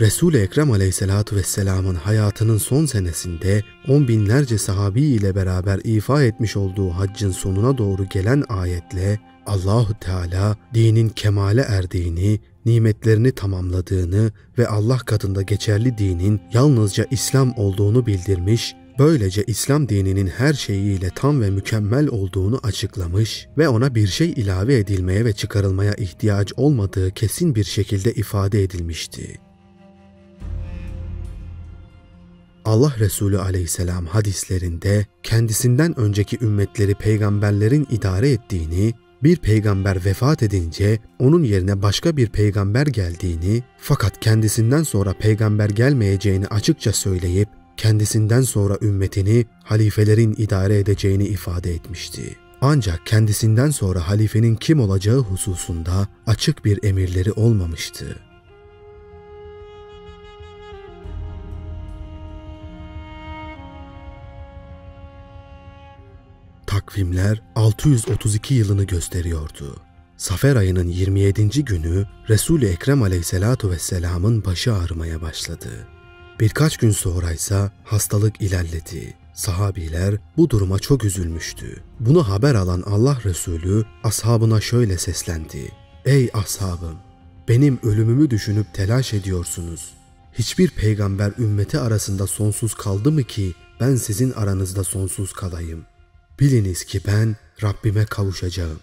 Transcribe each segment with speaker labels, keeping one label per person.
Speaker 1: Resul-i Ekrem aleyhissalatu vesselamın hayatının son senesinde on binlerce sahabi ile beraber ifa etmiş olduğu haccın sonuna doğru gelen ayetle Allahu Teala dinin kemale erdiğini, nimetlerini tamamladığını ve Allah katında geçerli dinin yalnızca İslam olduğunu bildirmiş, böylece İslam dininin her şeyiyle tam ve mükemmel olduğunu açıklamış ve ona bir şey ilave edilmeye ve çıkarılmaya ihtiyaç olmadığı kesin bir şekilde ifade edilmişti. Allah Resulü aleyhisselam hadislerinde kendisinden önceki ümmetleri peygamberlerin idare ettiğini, bir peygamber vefat edince onun yerine başka bir peygamber geldiğini fakat kendisinden sonra peygamber gelmeyeceğini açıkça söyleyip kendisinden sonra ümmetini halifelerin idare edeceğini ifade etmişti. Ancak kendisinden sonra halifenin kim olacağı hususunda açık bir emirleri olmamıştı. Takvimler 632 yılını gösteriyordu. Safer ayının 27. günü Resul-i Ekrem aleyhissalatu vesselamın başı ağrımaya başladı. Birkaç gün sonra ise hastalık ilerledi. Sahabiler bu duruma çok üzülmüştü. Bunu haber alan Allah Resulü ashabına şöyle seslendi. Ey ashabım! Benim ölümümü düşünüp telaş ediyorsunuz. Hiçbir peygamber ümmeti arasında sonsuz kaldı mı ki ben sizin aranızda sonsuz kalayım? Biliniz ki ben Rabbime kavuşacağım.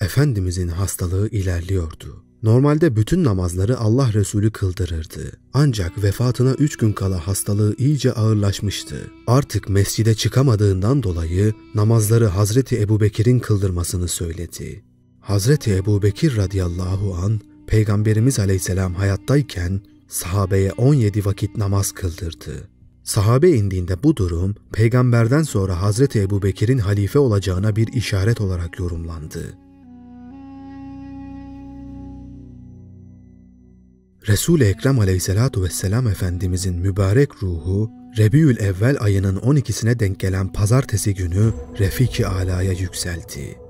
Speaker 1: Efendimizin hastalığı ilerliyordu. Normalde bütün namazları Allah Resulü kıldırırdı. Ancak vefatına üç gün kala hastalığı iyice ağırlaşmıştı. Artık mescide çıkamadığından dolayı namazları Hazreti Ebu Bekir'in kıldırmasını söyledi. Hazreti Ebu Bekir radıyallahu an Peygamberimiz aleyhisselam hayattayken sahabeye 17 vakit namaz kıldırdı. Sahabe indiğinde bu durum peygamberden sonra Hazreti Ebu Bekir'in halife olacağına bir işaret olarak yorumlandı. Resul-i Ekrem aleyhissalatu vesselam Efendimizin mübarek ruhu Rebiül Evvel ayının 12'sine denk gelen pazartesi günü Refiki Ala'ya yükseldi.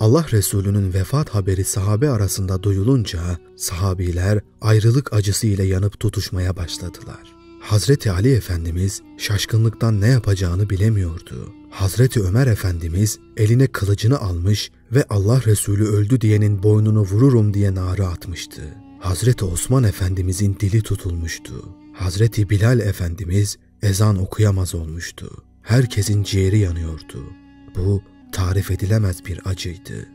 Speaker 1: Allah Resulü'nün vefat haberi sahabe arasında duyulunca sahabiler ayrılık acısı ile yanıp tutuşmaya başladılar. Hazreti Ali Efendimiz şaşkınlıktan ne yapacağını bilemiyordu. Hazreti Ömer Efendimiz eline kılıcını almış ve Allah Resulü öldü diyenin boynunu vururum diye nara atmıştı. Hazreti Osman Efendimizin dili tutulmuştu. Hazreti Bilal Efendimiz ezan okuyamaz olmuştu. Herkesin ciğeri yanıyordu. Bu tarif edilemez bir acıydı.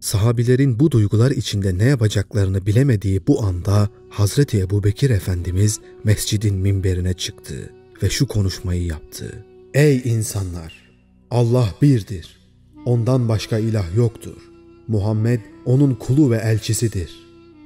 Speaker 1: Sahabilerin bu duygular içinde ne yapacaklarını bilemediği bu anda Hazreti Ebu Bekir Efendimiz mescidin minberine çıktı ve şu konuşmayı yaptı. Ey insanlar! Allah birdir. Ondan başka ilah yoktur. Muhammed onun kulu ve elçisidir.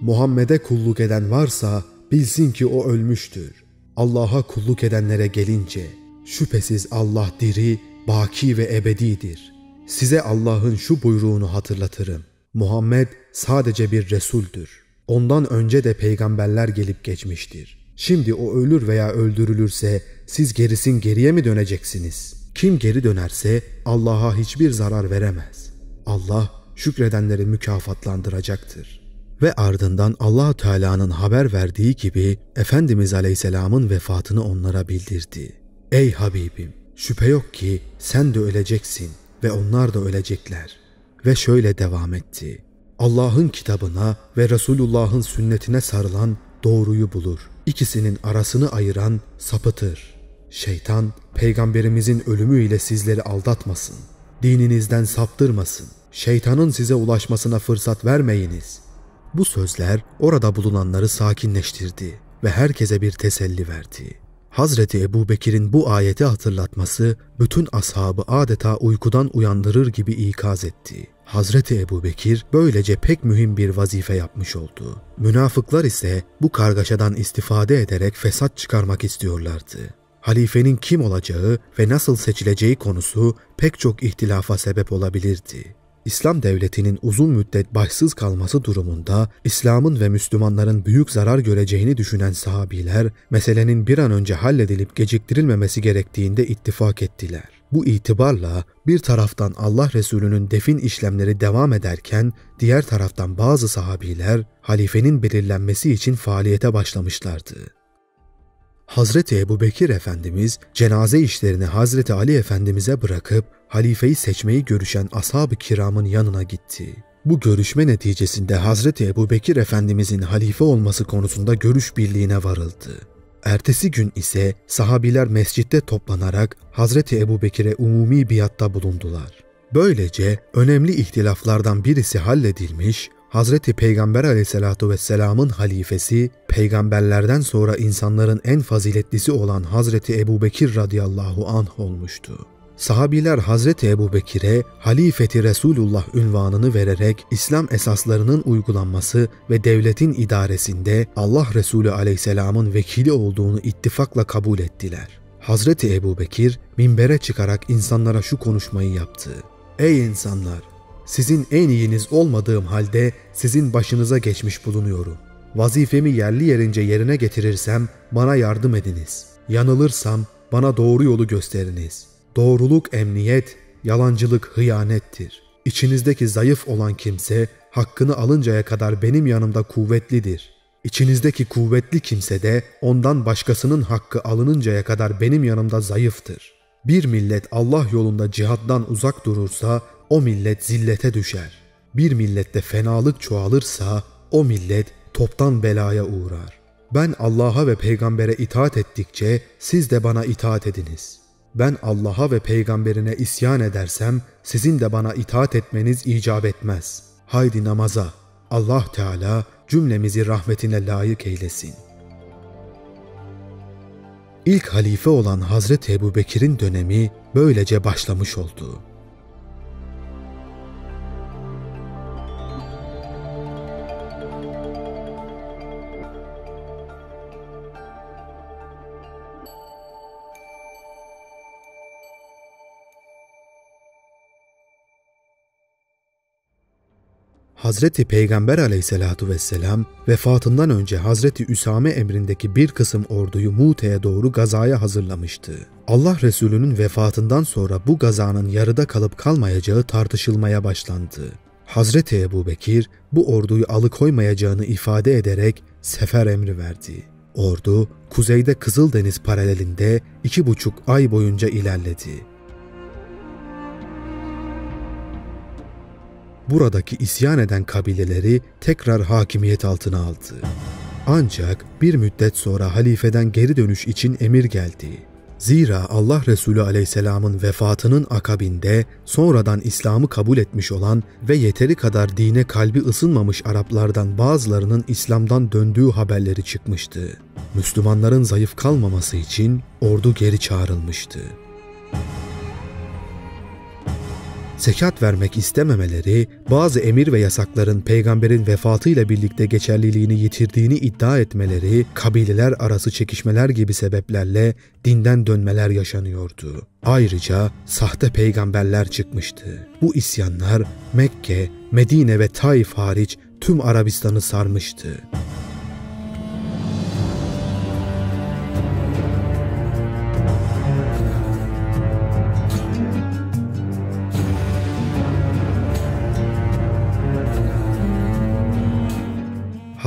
Speaker 1: Muhammed'e kulluk eden varsa bilsin ki o ölmüştür. Allah'a kulluk edenlere gelince şüphesiz Allah diri, baki ve ebedidir. Size Allah'ın şu buyruğunu hatırlatırım. Muhammed sadece bir Resuldür. Ondan önce de peygamberler gelip geçmiştir. Şimdi o ölür veya öldürülürse siz gerisin geriye mi döneceksiniz? Kim geri dönerse Allah'a hiçbir zarar veremez. Allah şükredenleri mükafatlandıracaktır. Ve ardından allah Teala'nın haber verdiği gibi Efendimiz Aleyhisselam'ın vefatını onlara bildirdi. Ey Habibim! Şüphe yok ki sen de öleceksin ve onlar da ölecekler. Ve şöyle devam etti. Allah'ın kitabına ve Resulullah'ın sünnetine sarılan doğruyu bulur. İkisinin arasını ayıran sapıtır. Şeytan peygamberimizin ölümüyle sizleri aldatmasın. Dininizden saptırmasın. Şeytanın size ulaşmasına fırsat vermeyiniz. Bu sözler orada bulunanları sakinleştirdi ve herkese bir teselli verdi. Hazreti Ebu Bekir'in bu ayeti hatırlatması bütün ashabı adeta uykudan uyandırır gibi ikaz etti. Hazreti Ebu Bekir böylece pek mühim bir vazife yapmış oldu. Münafıklar ise bu kargaşadan istifade ederek fesat çıkarmak istiyorlardı. Halifenin kim olacağı ve nasıl seçileceği konusu pek çok ihtilafa sebep olabilirdi. İslam devletinin uzun müddet başsız kalması durumunda İslam'ın ve Müslümanların büyük zarar göreceğini düşünen sahabiler meselenin bir an önce halledilip geciktirilmemesi gerektiğinde ittifak ettiler. Bu itibarla bir taraftan Allah Resulü'nün defin işlemleri devam ederken diğer taraftan bazı sahabiler halifenin belirlenmesi için faaliyete başlamışlardı. Hazreti Ebu Bekir Efendimiz cenaze işlerini Hazreti Ali Efendimiz'e bırakıp halifeyi seçmeyi görüşen ashab-ı kiramın yanına gitti. Bu görüşme neticesinde Hazreti Ebu Bekir Efendimizin halife olması konusunda görüş birliğine varıldı. Ertesi gün ise sahabiler mescitte toplanarak Hazreti Ebu Bekir'e umumi biatta bulundular. Böylece önemli ihtilaflardan birisi halledilmiş, Hazreti Peygamber aleyhissalatu vesselamın halifesi, peygamberlerden sonra insanların en faziletlisi olan Hazreti Ebu Bekir radıyallahu anh olmuştu. Sahabiler Hazreti Ebu Bekir'e halifeti Resulullah ünvanını vererek İslam esaslarının uygulanması ve devletin idaresinde Allah Resulü aleyhisselamın vekili olduğunu ittifakla kabul ettiler. Hazreti Ebu Bekir minbere çıkarak insanlara şu konuşmayı yaptı. Ey insanlar! Sizin en iyiniz olmadığım halde sizin başınıza geçmiş bulunuyorum. Vazifemi yerli yerince yerine getirirsem bana yardım ediniz. Yanılırsam bana doğru yolu gösteriniz. Doğruluk emniyet, yalancılık hıyanettir. İçinizdeki zayıf olan kimse hakkını alıncaya kadar benim yanımda kuvvetlidir. İçinizdeki kuvvetli kimse de ondan başkasının hakkı alınıncaya kadar benim yanımda zayıftır. Bir millet Allah yolunda cihattan uzak durursa o millet zillete düşer. Bir millette fenalık çoğalırsa o millet toptan belaya uğrar. Ben Allah'a ve peygambere itaat ettikçe siz de bana itaat ediniz. Ben Allah'a ve peygamberine isyan edersem sizin de bana itaat etmeniz icap etmez. Haydi namaza. Allah Teala cümlemizi rahmetine layık eylesin. İlk halife olan Hazreti Ebu Bekir'in dönemi böylece başlamış oldu. Hazreti Peygamber aleyhissalatu vesselam vefatından önce Hazreti Üsame emrindeki bir kısım orduyu Mute'ye doğru gazaya hazırlamıştı. Allah Resulü'nün vefatından sonra bu gazanın yarıda kalıp kalmayacağı tartışılmaya başlandı. Hazreti Ebu Bekir bu orduyu alıkoymayacağını ifade ederek sefer emri verdi. Ordu kuzeyde Kızıldeniz paralelinde iki buçuk ay boyunca ilerledi. Buradaki isyan eden kabileleri tekrar hakimiyet altına aldı. Ancak bir müddet sonra halifeden geri dönüş için emir geldi. Zira Allah Resulü aleyhisselamın vefatının akabinde sonradan İslam'ı kabul etmiş olan ve yeteri kadar dine kalbi ısınmamış Araplardan bazılarının İslam'dan döndüğü haberleri çıkmıştı. Müslümanların zayıf kalmaması için ordu geri çağrılmıştı. Zekat vermek istememeleri, bazı emir ve yasakların peygamberin vefatıyla birlikte geçerliliğini yitirdiğini iddia etmeleri, kabileler arası çekişmeler gibi sebeplerle dinden dönmeler yaşanıyordu. Ayrıca sahte peygamberler çıkmıştı. Bu isyanlar Mekke, Medine ve Taif hariç tüm Arabistan'ı sarmıştı.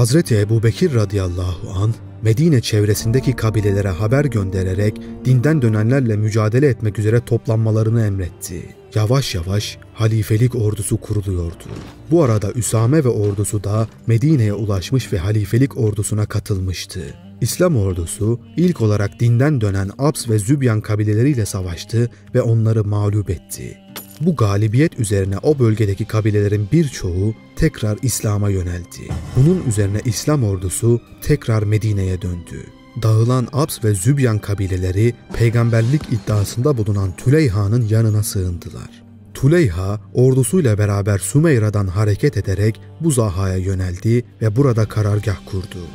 Speaker 1: Hazreti Ebu Bekir radıyallahu an Medine çevresindeki kabilelere haber göndererek dinden dönenlerle mücadele etmek üzere toplanmalarını emretti. Yavaş yavaş halifelik ordusu kuruluyordu. Bu arada Üsame ve ordusu da Medine'ye ulaşmış ve halifelik ordusuna katılmıştı. İslam ordusu ilk olarak dinden dönen Abs ve Zübyan kabileleriyle savaştı ve onları mağlup etti. Bu galibiyet üzerine o bölgedeki kabilelerin birçoğu tekrar İslam'a yöneldi. Bunun üzerine İslam ordusu tekrar Medine'ye döndü. Dağılan Abs ve Zübyan kabileleri peygamberlik iddiasında bulunan Tüleyha'nın yanına sığındılar. Tuleyha ordusuyla beraber Sümeyra'dan hareket ederek Buzaha'ya yöneldi ve burada karargah kurdu.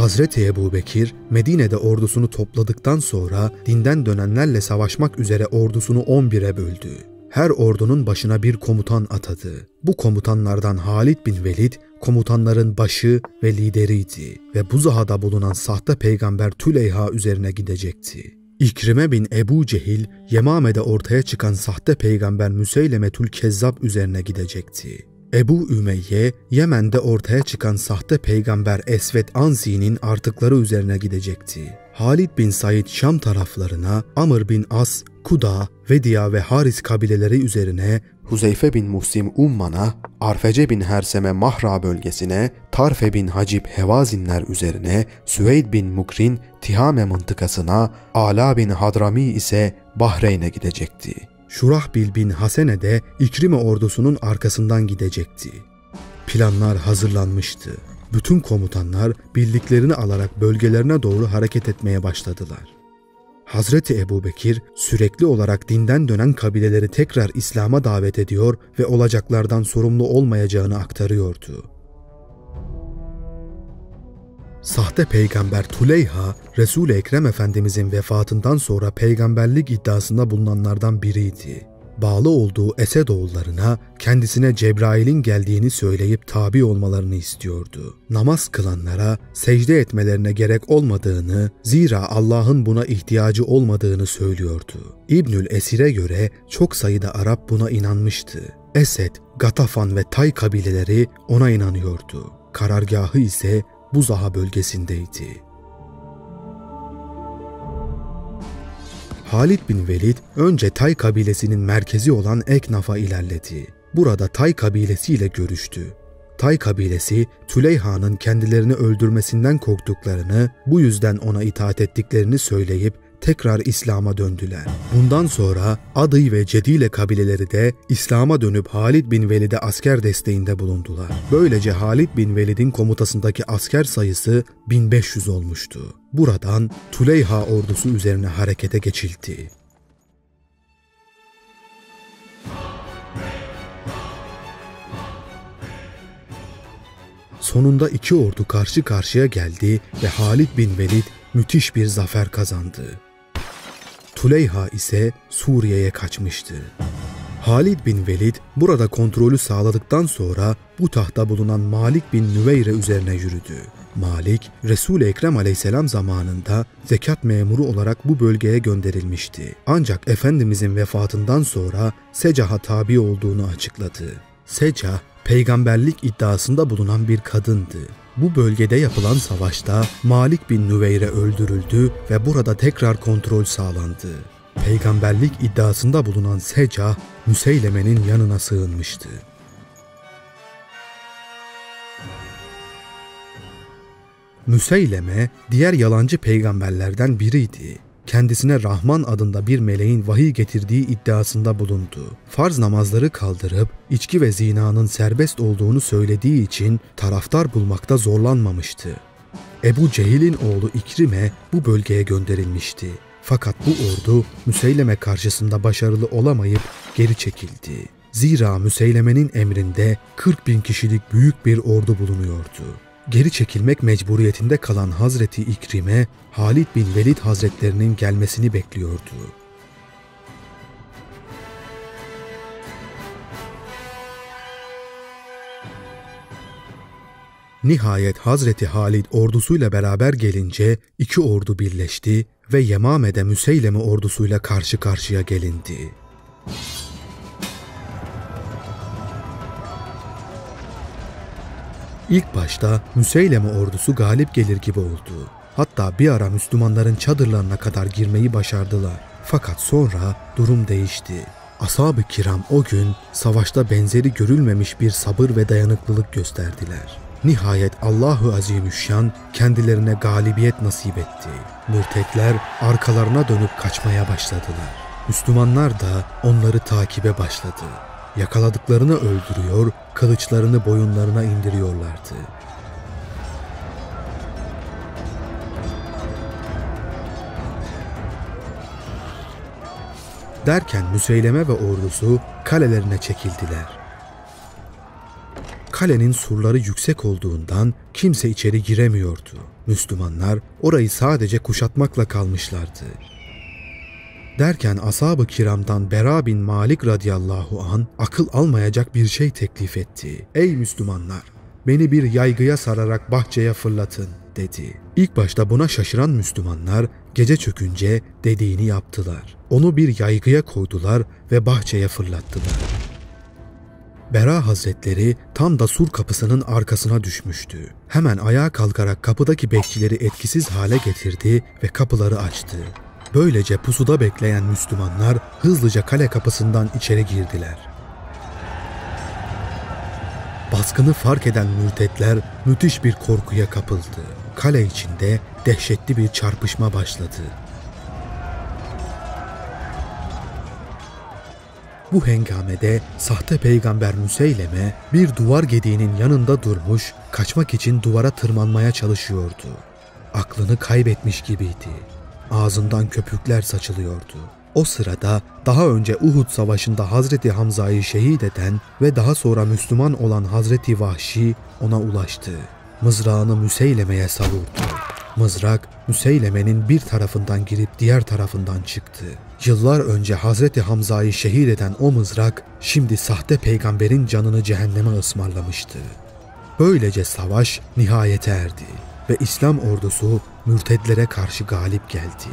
Speaker 1: Hazreti Ebu Bekir Medine'de ordusunu topladıktan sonra dinden dönenlerle savaşmak üzere ordusunu 11'e böldü. her ordunun başına bir komutan atadı. Bu komutanlardan Halid bin Velid komutanların başı ve lideriydi ve Buzaha'da bulunan sahte peygamber Tüleyha üzerine gidecekti. İkrime bin Ebu Cehil, Yemame'de ortaya çıkan sahte peygamber Müseylemetül Kezzab üzerine gidecekti. Ebu Ümeyye, Yemen'de ortaya çıkan sahte peygamber Esvet Ansi'nin artıkları üzerine gidecekti. Halid bin Said Şam taraflarına, Amr bin As, Kuda, Vedia ve Haris kabileleri üzerine, Huzeyfe bin Musim Umman'a, Arfece bin Herseme Mahra bölgesine, Tarfe bin Hacib Hevazinler üzerine, Süveyd bin Mukrin Tihame mıntıkasına, Ala bin Hadrami ise Bahreyn'e gidecekti. Şurahbil bin Hasene de İkrime ordusunun arkasından gidecekti. Planlar hazırlanmıştı. Bütün komutanlar birliklerini alarak bölgelerine doğru hareket etmeye başladılar. Hazreti Ebu Bekir sürekli olarak dinden dönen kabileleri tekrar İslam'a davet ediyor ve olacaklardan sorumlu olmayacağını aktarıyordu. Sahte peygamber Tuleyha, Resul-i Ekrem Efendimizin vefatından sonra peygamberlik iddiasında bulunanlardan biriydi. Bağlı olduğu Esedoğullarına kendisine Cebrail'in geldiğini söyleyip tabi olmalarını istiyordu. Namaz kılanlara secde etmelerine gerek olmadığını, zira Allah'ın buna ihtiyacı olmadığını söylüyordu. İbnül Esir'e göre çok sayıda Arap buna inanmıştı. Esed, Gatafan ve Tay kabileleri ona inanıyordu. Karargahı ise Buzaha bölgesindeydi. Halid bin Velid önce Tay kabilesinin merkezi olan Eknaf'a ilerledi. Burada Tay kabilesiyle görüştü. Tay kabilesi Tüleyha'nın kendilerini öldürmesinden korktuklarını, bu yüzden ona itaat ettiklerini söyleyip tekrar İslam'a döndüler. Bundan sonra Adı ve Cedile kabileleri de İslam'a dönüp Halid bin Velid'e asker desteğinde bulundular. Böylece Halid bin Velid'in komutasındaki asker sayısı 1500 olmuştu. Buradan Tuleyha ordusu üzerine harekete geçildi. Sonunda iki ordu karşı karşıya geldi ve Halid bin Velid müthiş bir zafer kazandı. Tuleyha ise Suriye'ye kaçmıştı. Halid bin Velid burada kontrolü sağladıktan sonra bu tahta bulunan Malik bin Nüveyre üzerine yürüdü. Malik, Resul-i Ekrem aleyhisselam zamanında zekat memuru olarak bu bölgeye gönderilmişti. Ancak Efendimizin vefatından sonra Secah'a tabi olduğunu açıkladı. Secah, peygamberlik iddiasında bulunan bir kadındı. Bu bölgede yapılan savaşta Malik bin Nüveyre öldürüldü ve burada tekrar kontrol sağlandı. Peygamberlik iddiasında bulunan Seca, Müseyleme'nin yanına sığınmıştı. Müseyleme diğer yalancı peygamberlerden biriydi kendisine Rahman adında bir meleğin vahiy getirdiği iddiasında bulundu. Farz namazları kaldırıp içki ve zinanın serbest olduğunu söylediği için taraftar bulmakta zorlanmamıştı. Ebu Cehil'in oğlu İkrime bu bölgeye gönderilmişti. Fakat bu ordu Müseyleme karşısında başarılı olamayıp geri çekildi. Zira Müseyleme'nin emrinde 40 bin kişilik büyük bir ordu bulunuyordu geri çekilmek mecburiyetinde kalan Hazreti İkrime, Halid bin Velid Hazretlerinin gelmesini bekliyordu. Nihayet Hazreti Halid ordusuyla beraber gelince iki ordu birleşti ve Yemame'de Müseyleme ordusuyla karşı karşıya gelindi. İlk başta Müseyleme ordusu galip gelir gibi oldu. Hatta bir ara Müslümanların çadırlarına kadar girmeyi başardılar. Fakat sonra durum değişti. Ashab-ı kiram o gün savaşta benzeri görülmemiş bir sabır ve dayanıklılık gösterdiler. Nihayet Allahu Azimüşşan kendilerine galibiyet nasip etti. Mürtetler arkalarına dönüp kaçmaya başladılar. Müslümanlar da onları takibe başladı. Yakaladıklarını öldürüyor, kılıçlarını boyunlarına indiriyorlardı. Derken Müseyleme ve ordusu kalelerine çekildiler. Kalenin surları yüksek olduğundan kimse içeri giremiyordu. Müslümanlar orayı sadece kuşatmakla kalmışlardı. Derken ashab-ı kiramdan Bera bin Malik radıyallahu an akıl almayacak bir şey teklif etti. Ey Müslümanlar! Beni bir yaygıya sararak bahçeye fırlatın dedi. İlk başta buna şaşıran Müslümanlar gece çökünce dediğini yaptılar. Onu bir yaygıya koydular ve bahçeye fırlattılar. Bera Hazretleri tam da sur kapısının arkasına düşmüştü. Hemen ayağa kalkarak kapıdaki bekçileri etkisiz hale getirdi ve kapıları açtı. Böylece pusuda bekleyen Müslümanlar hızlıca kale kapısından içeri girdiler. Baskını fark eden mürtetler müthiş bir korkuya kapıldı. Kale içinde dehşetli bir çarpışma başladı. Bu hengamede sahte peygamber Müseyleme bir duvar gediğinin yanında durmuş, kaçmak için duvara tırmanmaya çalışıyordu. Aklını kaybetmiş gibiydi. Ağzından köpükler saçılıyordu. O sırada daha önce Uhud Savaşı'nda Hazreti Hamza'yı şehit eden ve daha sonra Müslüman olan Hazreti Vahşi ona ulaştı. Mızrağını Müseyleme'ye savurdu. Mızrak Müseyleme'nin bir tarafından girip diğer tarafından çıktı. Yıllar önce Hazreti Hamza'yı şehit eden o mızrak şimdi sahte peygamberin canını cehenneme ısmarlamıştı. Böylece savaş nihayete erdi ve İslam ordusu mürtedlere karşı galip geldi.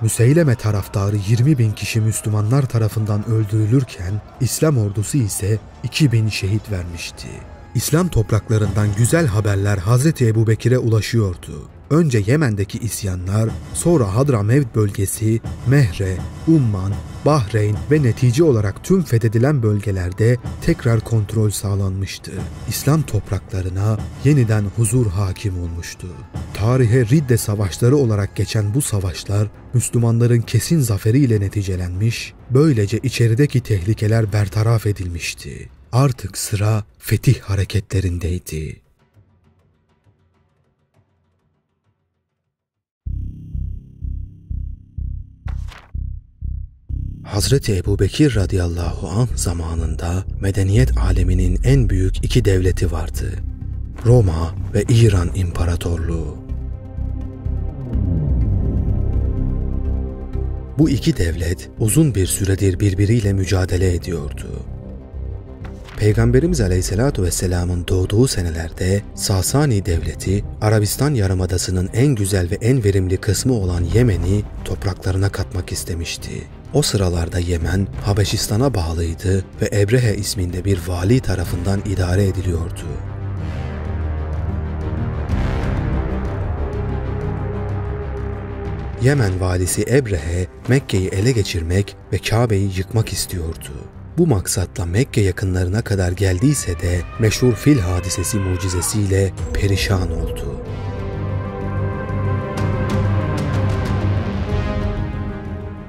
Speaker 1: Müseyleme taraftarı 20 bin kişi Müslümanlar tarafından öldürülürken İslam ordusu ise 2 bin şehit vermişti. İslam topraklarından güzel haberler Hazreti Ebu Bekir'e ulaşıyordu. Önce Yemen'deki isyanlar, sonra Hadramevt bölgesi, Mehre, Umman, Bahreyn ve netice olarak tüm fethedilen bölgelerde tekrar kontrol sağlanmıştı. İslam topraklarına yeniden huzur hakim olmuştu. Tarihe Ridde savaşları olarak geçen bu savaşlar Müslümanların kesin zaferiyle neticelenmiş, böylece içerideki tehlikeler bertaraf edilmişti. Artık sıra fetih hareketlerindeydi. Hazreti Ebu Bekir radıyallahu anh zamanında medeniyet aleminin en büyük iki devleti vardı. Roma ve İran İmparatorluğu. Bu iki devlet uzun bir süredir birbiriyle mücadele ediyordu. Peygamberimiz Aleyhisselatü Vesselam'ın doğduğu senelerde Sasani Devleti, Arabistan Yarımadası'nın en güzel ve en verimli kısmı olan Yemen'i topraklarına katmak istemişti. O sıralarda Yemen, Habeşistan'a bağlıydı ve Ebrehe isminde bir vali tarafından idare ediliyordu. Yemen valisi Ebrehe, Mekke'yi ele geçirmek ve Kabe'yi yıkmak istiyordu. Bu maksatla Mekke yakınlarına kadar geldiyse de meşhur fil hadisesi mucizesiyle perişan oldu.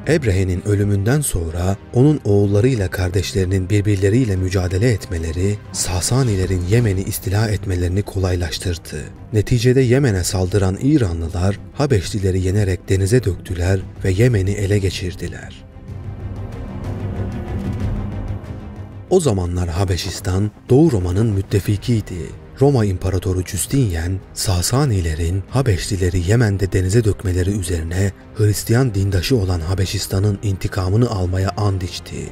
Speaker 1: Ebrehe'nin ölümünden sonra onun oğullarıyla kardeşlerinin birbirleriyle mücadele etmeleri Sasanilerin Yemen'i istila etmelerini kolaylaştırdı. Neticede Yemen'e saldıran İranlılar Habeşlileri yenerek denize döktüler ve Yemen'i ele geçirdiler. O zamanlar Habeşistan Doğu Roma'nın müttefikiydi. Roma İmparatoru Justinian, Sasanilerin Habeşlileri Yemen'de denize dökmeleri üzerine Hristiyan dindaşı olan Habeşistan'ın intikamını almaya and içti.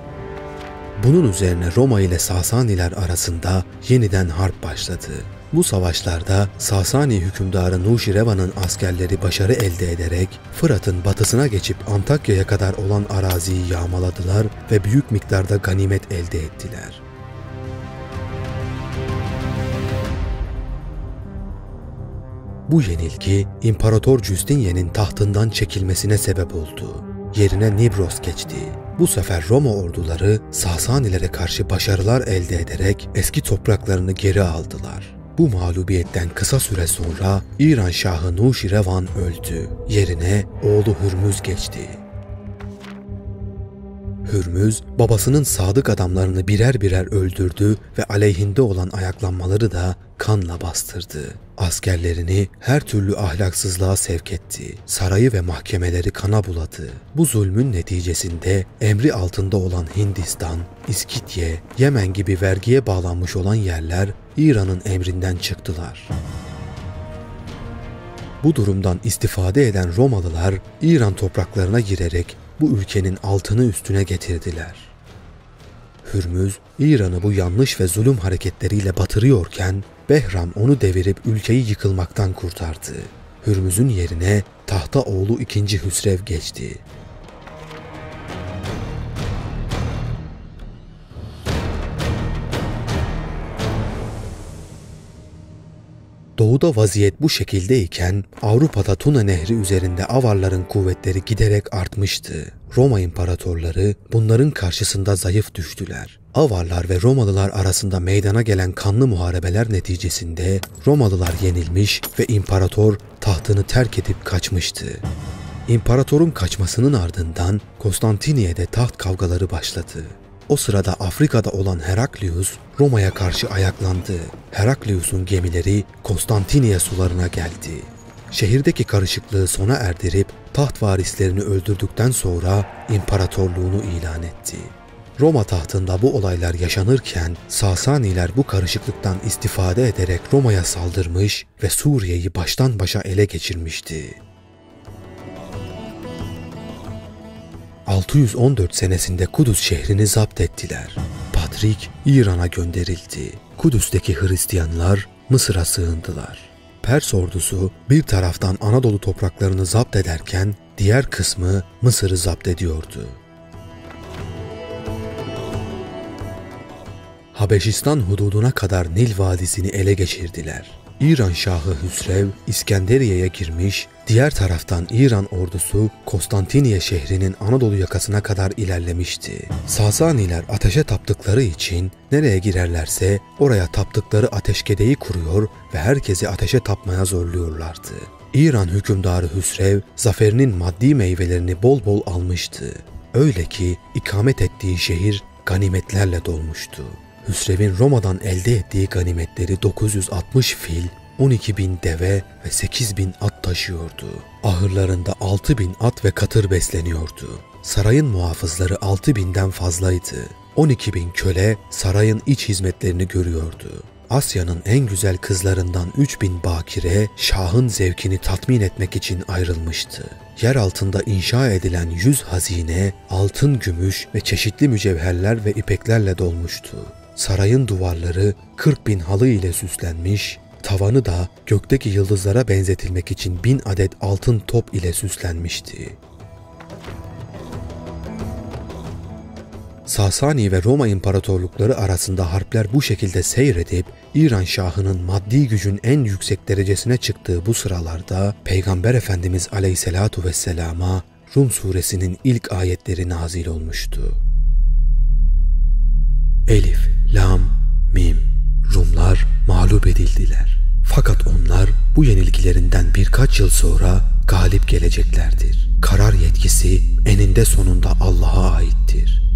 Speaker 1: Bunun üzerine Roma ile Sasaniler arasında yeniden harp başladı. Bu savaşlarda Sasani hükümdarı Nuşireva'nın askerleri başarı elde ederek Fırat'ın batısına geçip Antakya'ya kadar olan araziyi yağmaladılar ve büyük miktarda ganimet elde ettiler. Bu yenilgi İmparator Justinian'in tahtından çekilmesine sebep oldu. Yerine Nibros geçti. Bu sefer Roma orduları Sasanilere karşı başarılar elde ederek eski topraklarını geri aldılar. Bu mağlubiyetten kısa süre sonra İran Şahı Nuşirevan öldü. Yerine oğlu Hürmüz geçti. Hürmüz babasının sadık adamlarını birer birer öldürdü ve aleyhinde olan ayaklanmaları da kanla bastırdı. Askerlerini her türlü ahlaksızlığa sevk etti. Sarayı ve mahkemeleri kana buladı. Bu zulmün neticesinde emri altında olan Hindistan, İskitye, Yemen gibi vergiye bağlanmış olan yerler İran'ın emrinden çıktılar. Bu durumdan istifade eden Romalılar İran topraklarına girerek bu ülkenin altını üstüne getirdiler. Hürmüz, İran'ı bu yanlış ve zulüm hareketleriyle batırıyorken Behram onu devirip ülkeyi yıkılmaktan kurtardı. Hürmüz'ün yerine tahta oğlu 2. Hüsrev geçti. Doğuda vaziyet bu şekildeyken Avrupa'da Tuna Nehri üzerinde Avarların kuvvetleri giderek artmıştı. Roma imparatorları bunların karşısında zayıf düştüler. Avarlar ve Romalılar arasında meydana gelen kanlı muharebeler neticesinde Romalılar yenilmiş ve imparator tahtını terk edip kaçmıştı. İmparatorun kaçmasının ardından Konstantiniye'de taht kavgaları başladı. O sırada Afrika'da olan Heraklius Roma'ya karşı ayaklandı. Heraklius'un gemileri Konstantiniye sularına geldi. Şehirdeki karışıklığı sona erdirip taht varislerini öldürdükten sonra imparatorluğunu ilan etti. Roma tahtında bu olaylar yaşanırken Sasaniler bu karışıklıktan istifade ederek Roma'ya saldırmış ve Suriye'yi baştan başa ele geçirmişti. 614 senesinde Kudüs şehrini zapt ettiler. Patrik İran'a gönderildi. Kudüs'teki Hristiyanlar Mısır'a sığındılar. Pers ordusu bir taraftan Anadolu topraklarını zapt ederken diğer kısmı Mısır'ı zapt ediyordu. Habeşistan hududuna kadar Nil Vadisi'ni ele geçirdiler. İran Şahı Hüsrev İskenderiye'ye girmiş, diğer taraftan İran ordusu Konstantiniye şehrinin Anadolu yakasına kadar ilerlemişti. Sasaniler ateşe taptıkları için nereye girerlerse oraya taptıkları ateşkedeyi kuruyor ve herkesi ateşe tapmaya zorluyorlardı. İran hükümdarı Hüsrev zaferinin maddi meyvelerini bol bol almıştı. Öyle ki ikamet ettiği şehir ganimetlerle dolmuştu. Hüsrev'in Roma'dan elde ettiği ganimetleri 960 fil, 12 bin deve ve 8 bin at taşıyordu. Ahırlarında 6 bin at ve katır besleniyordu. Sarayın muhafızları 6 binden fazlaydı. 12 bin köle sarayın iç hizmetlerini görüyordu. Asya'nın en güzel kızlarından 3000 bakire şahın zevkini tatmin etmek için ayrılmıştı. Yer altında inşa edilen yüz hazine altın, gümüş ve çeşitli mücevherler ve ipeklerle dolmuştu. Sarayın duvarları 40 bin halı ile süslenmiş, tavanı da gökteki yıldızlara benzetilmek için bin adet altın top ile süslenmişti. Sasani ve Roma imparatorlukları arasında harpler bu şekilde seyredip İran Şahı'nın maddi gücün en yüksek derecesine çıktığı bu sıralarda Peygamber Efendimiz Aleyhisselatu Vesselam'a Rum suresinin ilk ayetleri nazil olmuştu. Elif, Lam, Mim. Rumlar mağlup edildiler. Fakat onlar bu yenilgilerinden birkaç yıl sonra galip geleceklerdir. Karar yetkisi eninde sonunda Allah'a aittir.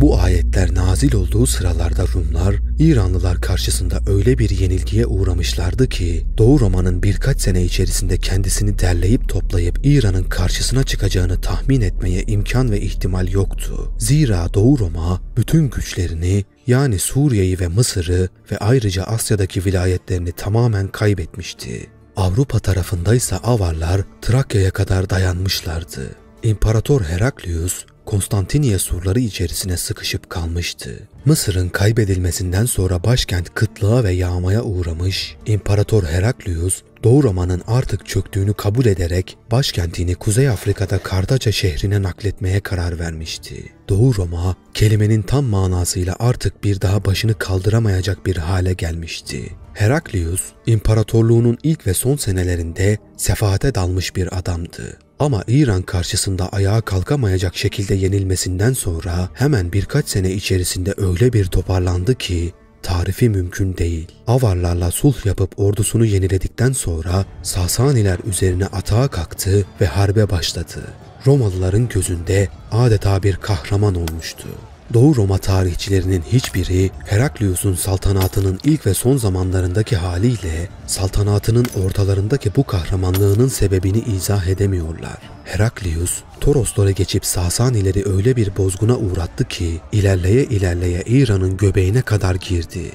Speaker 1: Bu ayetler nazil olduğu sıralarda Rumlar, İranlılar karşısında öyle bir yenilgiye uğramışlardı ki, Doğu Roma'nın birkaç sene içerisinde kendisini derleyip toplayıp İran'ın karşısına çıkacağını tahmin etmeye imkan ve ihtimal yoktu. Zira Doğu Roma bütün güçlerini yani Suriye'yi ve Mısır'ı ve ayrıca Asya'daki vilayetlerini tamamen kaybetmişti. Avrupa tarafındaysa Avarlar Trakya'ya kadar dayanmışlardı. İmparator Heraklius Konstantiniye surları içerisine sıkışıp kalmıştı. Mısır'ın kaybedilmesinden sonra başkent kıtlığa ve yağmaya uğramış, İmparator Heraklius, Doğu Roma'nın artık çöktüğünü kabul ederek başkentini Kuzey Afrika'da Kartaca şehrine nakletmeye karar vermişti. Doğu Roma, kelimenin tam manasıyla artık bir daha başını kaldıramayacak bir hale gelmişti. Heraklius, imparatorluğunun ilk ve son senelerinde sefahate dalmış bir adamdı. Ama İran karşısında ayağa kalkamayacak şekilde yenilmesinden sonra hemen birkaç sene içerisinde öyle bir toparlandı ki tarifi mümkün değil. Avarlarla sulh yapıp ordusunu yeniledikten sonra Sasaniler üzerine atağa kalktı ve harbe başladı. Romalıların gözünde adeta bir kahraman olmuştu. Doğu Roma tarihçilerinin hiçbiri Heraklius'un saltanatının ilk ve son zamanlarındaki haliyle saltanatının ortalarındaki bu kahramanlığının sebebini izah edemiyorlar. Heraklius, Toroslara geçip Sasanileri öyle bir bozguna uğrattı ki ilerleye ilerleye İran'ın göbeğine kadar girdi.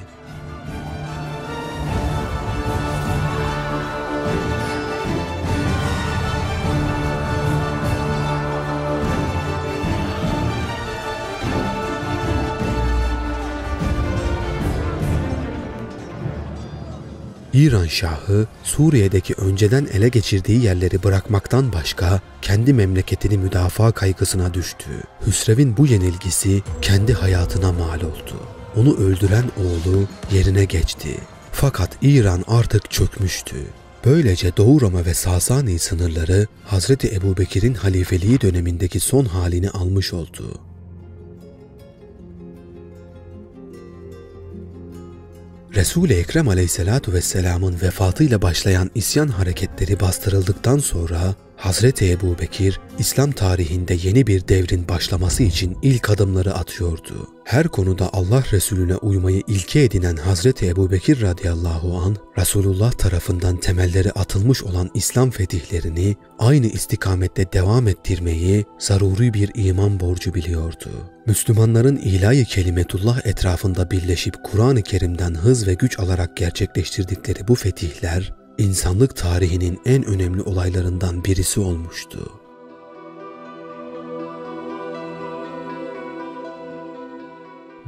Speaker 1: İran Şahı Suriye'deki önceden ele geçirdiği yerleri bırakmaktan başka kendi memleketini müdafaa kaygısına düştü. Hüsrev'in bu yenilgisi kendi hayatına mal oldu. Onu öldüren oğlu yerine geçti. Fakat İran artık çökmüştü. Böylece Doğu Roma ve Sasani sınırları Hazreti Ebubekir'in halifeliği dönemindeki son halini almış oldu. Resul-i Ekrem aleyhissalatu vesselamın vefatıyla başlayan isyan hareketleri bastırıldıktan sonra Hazreti Ebu Bekir, İslam tarihinde yeni bir devrin başlaması için ilk adımları atıyordu. Her konuda Allah Resulüne uymayı ilke edinen Hazreti Ebu Bekir radıyallahu an, Resulullah tarafından temelleri atılmış olan İslam fetihlerini aynı istikamette devam ettirmeyi zaruri bir iman borcu biliyordu. Müslümanların ilahi kelimetullah etrafında birleşip Kur'an-ı Kerim'den hız ve güç alarak gerçekleştirdikleri bu fetihler, insanlık tarihinin en önemli olaylarından birisi olmuştu.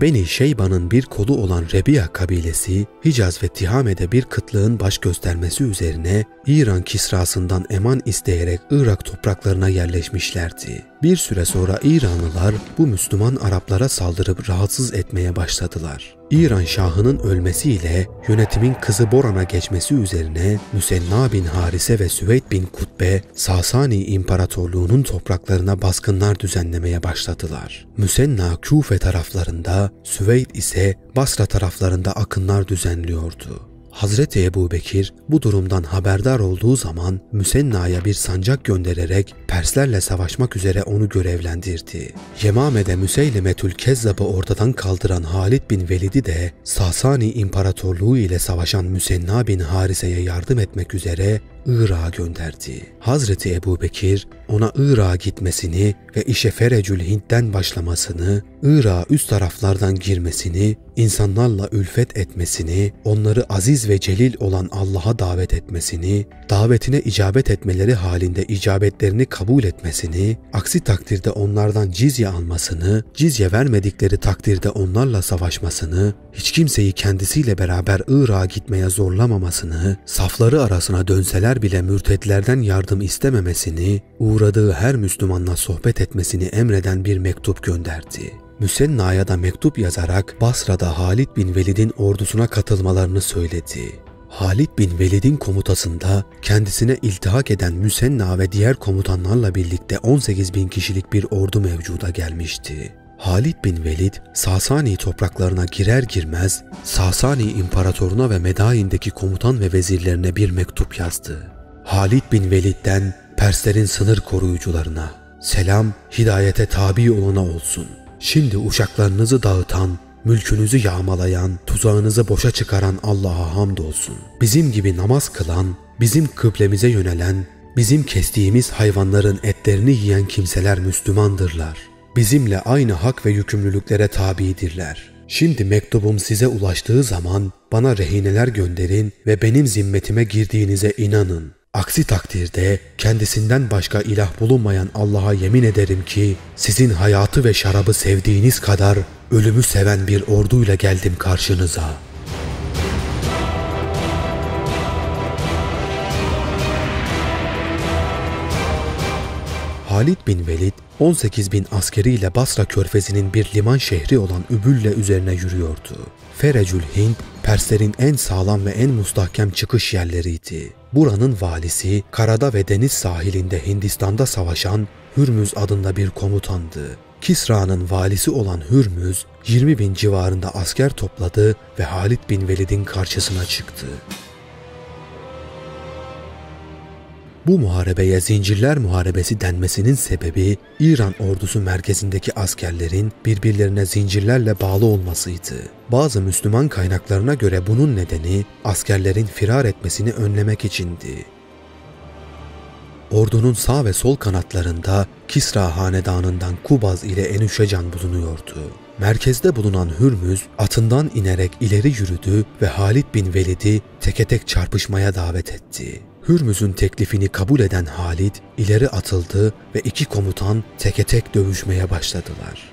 Speaker 1: Beni Şeyba'nın bir kolu olan Rebiya kabilesi Hicaz ve Tihame'de bir kıtlığın baş göstermesi üzerine İran Kisrasından eman isteyerek Irak topraklarına yerleşmişlerdi. Bir süre sonra İranlılar bu Müslüman Araplara saldırıp rahatsız etmeye başladılar. İran Şahı'nın ölmesiyle yönetimin kızı Boran'a geçmesi üzerine Müsenna bin Harise ve Süveyd bin Kutbe Sasani İmparatorluğu'nun topraklarına baskınlar düzenlemeye başladılar. Müsenna Küfe taraflarında, Süveyd ise Basra taraflarında akınlar düzenliyordu. Hazreti Ebu Bekir bu durumdan haberdar olduğu zaman Müsenna'ya bir sancak göndererek Perslerle savaşmak üzere onu görevlendirdi. Yemame'de Müseylemetül Kezzab'ı ortadan kaldıran Halid bin Velid'i de Sasani İmparatorluğu ile savaşan Müsenna bin Harise'ye yardım etmek üzere Irak'a gönderdi. Hazreti Ebu Bekir ona Irak'a gitmesini ve işe Ferecül Hint'ten başlamasını, Irak'a üst taraflardan girmesini, insanlarla ülfet etmesini, onları aziz ve celil olan Allah'a davet etmesini, davetine icabet etmeleri halinde icabetlerini kabul etmesini, aksi takdirde onlardan cizye almasını, cizye vermedikleri takdirde onlarla savaşmasını, hiç kimseyi kendisiyle beraber Irak'a gitmeye zorlamamasını, safları arasına dönseler bile mürtetlerden yardım istememesini, uğradığı her Müslümanla sohbet etmesini emreden bir mektup gönderdi. Müsenna'ya da mektup yazarak Basra'da Halid bin Velid'in ordusuna katılmalarını söyledi. Halid bin Velid'in komutasında kendisine iltihak eden Müsenna ve diğer komutanlarla birlikte 18 bin kişilik bir ordu mevcuda gelmişti. Halid bin Velid Sasani topraklarına girer girmez Sasani imparatoruna ve Medain'deki komutan ve vezirlerine bir mektup yazdı. Halid bin Velid'den Perslerin sınır koruyucularına selam hidayete tabi olana olsun. Şimdi uşaklarınızı dağıtan mülkünüzü yağmalayan, tuzağınızı boşa çıkaran Allah'a hamdolsun. Bizim gibi namaz kılan, bizim kıblemize yönelen, bizim kestiğimiz hayvanların etlerini yiyen kimseler Müslümandırlar. Bizimle aynı hak ve yükümlülüklere tabidirler. Şimdi mektubum size ulaştığı zaman bana rehineler gönderin ve benim zimmetime girdiğinize inanın. Aksi takdirde kendisinden başka ilah bulunmayan Allah'a yemin ederim ki sizin hayatı ve şarabı sevdiğiniz kadar ölümü seven bir orduyla geldim karşınıza. Halid bin Velid 18 bin askeriyle Basra körfezinin bir liman şehri olan Übülle üzerine yürüyordu. Ferecül Hind, Perslerin en sağlam ve en mustahkem çıkış yerleriydi. Buranın valisi, karada ve deniz sahilinde Hindistan'da savaşan Hürmüz adında bir komutandı. Kisra'nın valisi olan Hürmüz 20 bin civarında asker topladı ve Halid bin Velid'in karşısına çıktı. Bu muharebeye Zincirler Muharebesi denmesinin sebebi İran ordusu merkezindeki askerlerin birbirlerine zincirlerle bağlı olmasıydı. Bazı Müslüman kaynaklarına göre bunun nedeni askerlerin firar etmesini önlemek içindi. Ordunun sağ ve sol kanatlarında Kisra hanedanından Kubaz ile Enüşecan bulunuyordu. Merkezde bulunan Hürmüz atından inerek ileri yürüdü ve Halid bin Velid'i teke tek çarpışmaya davet etti. Hürmüz'ün teklifini kabul eden Halid ileri atıldı ve iki komutan teke tek dövüşmeye başladılar.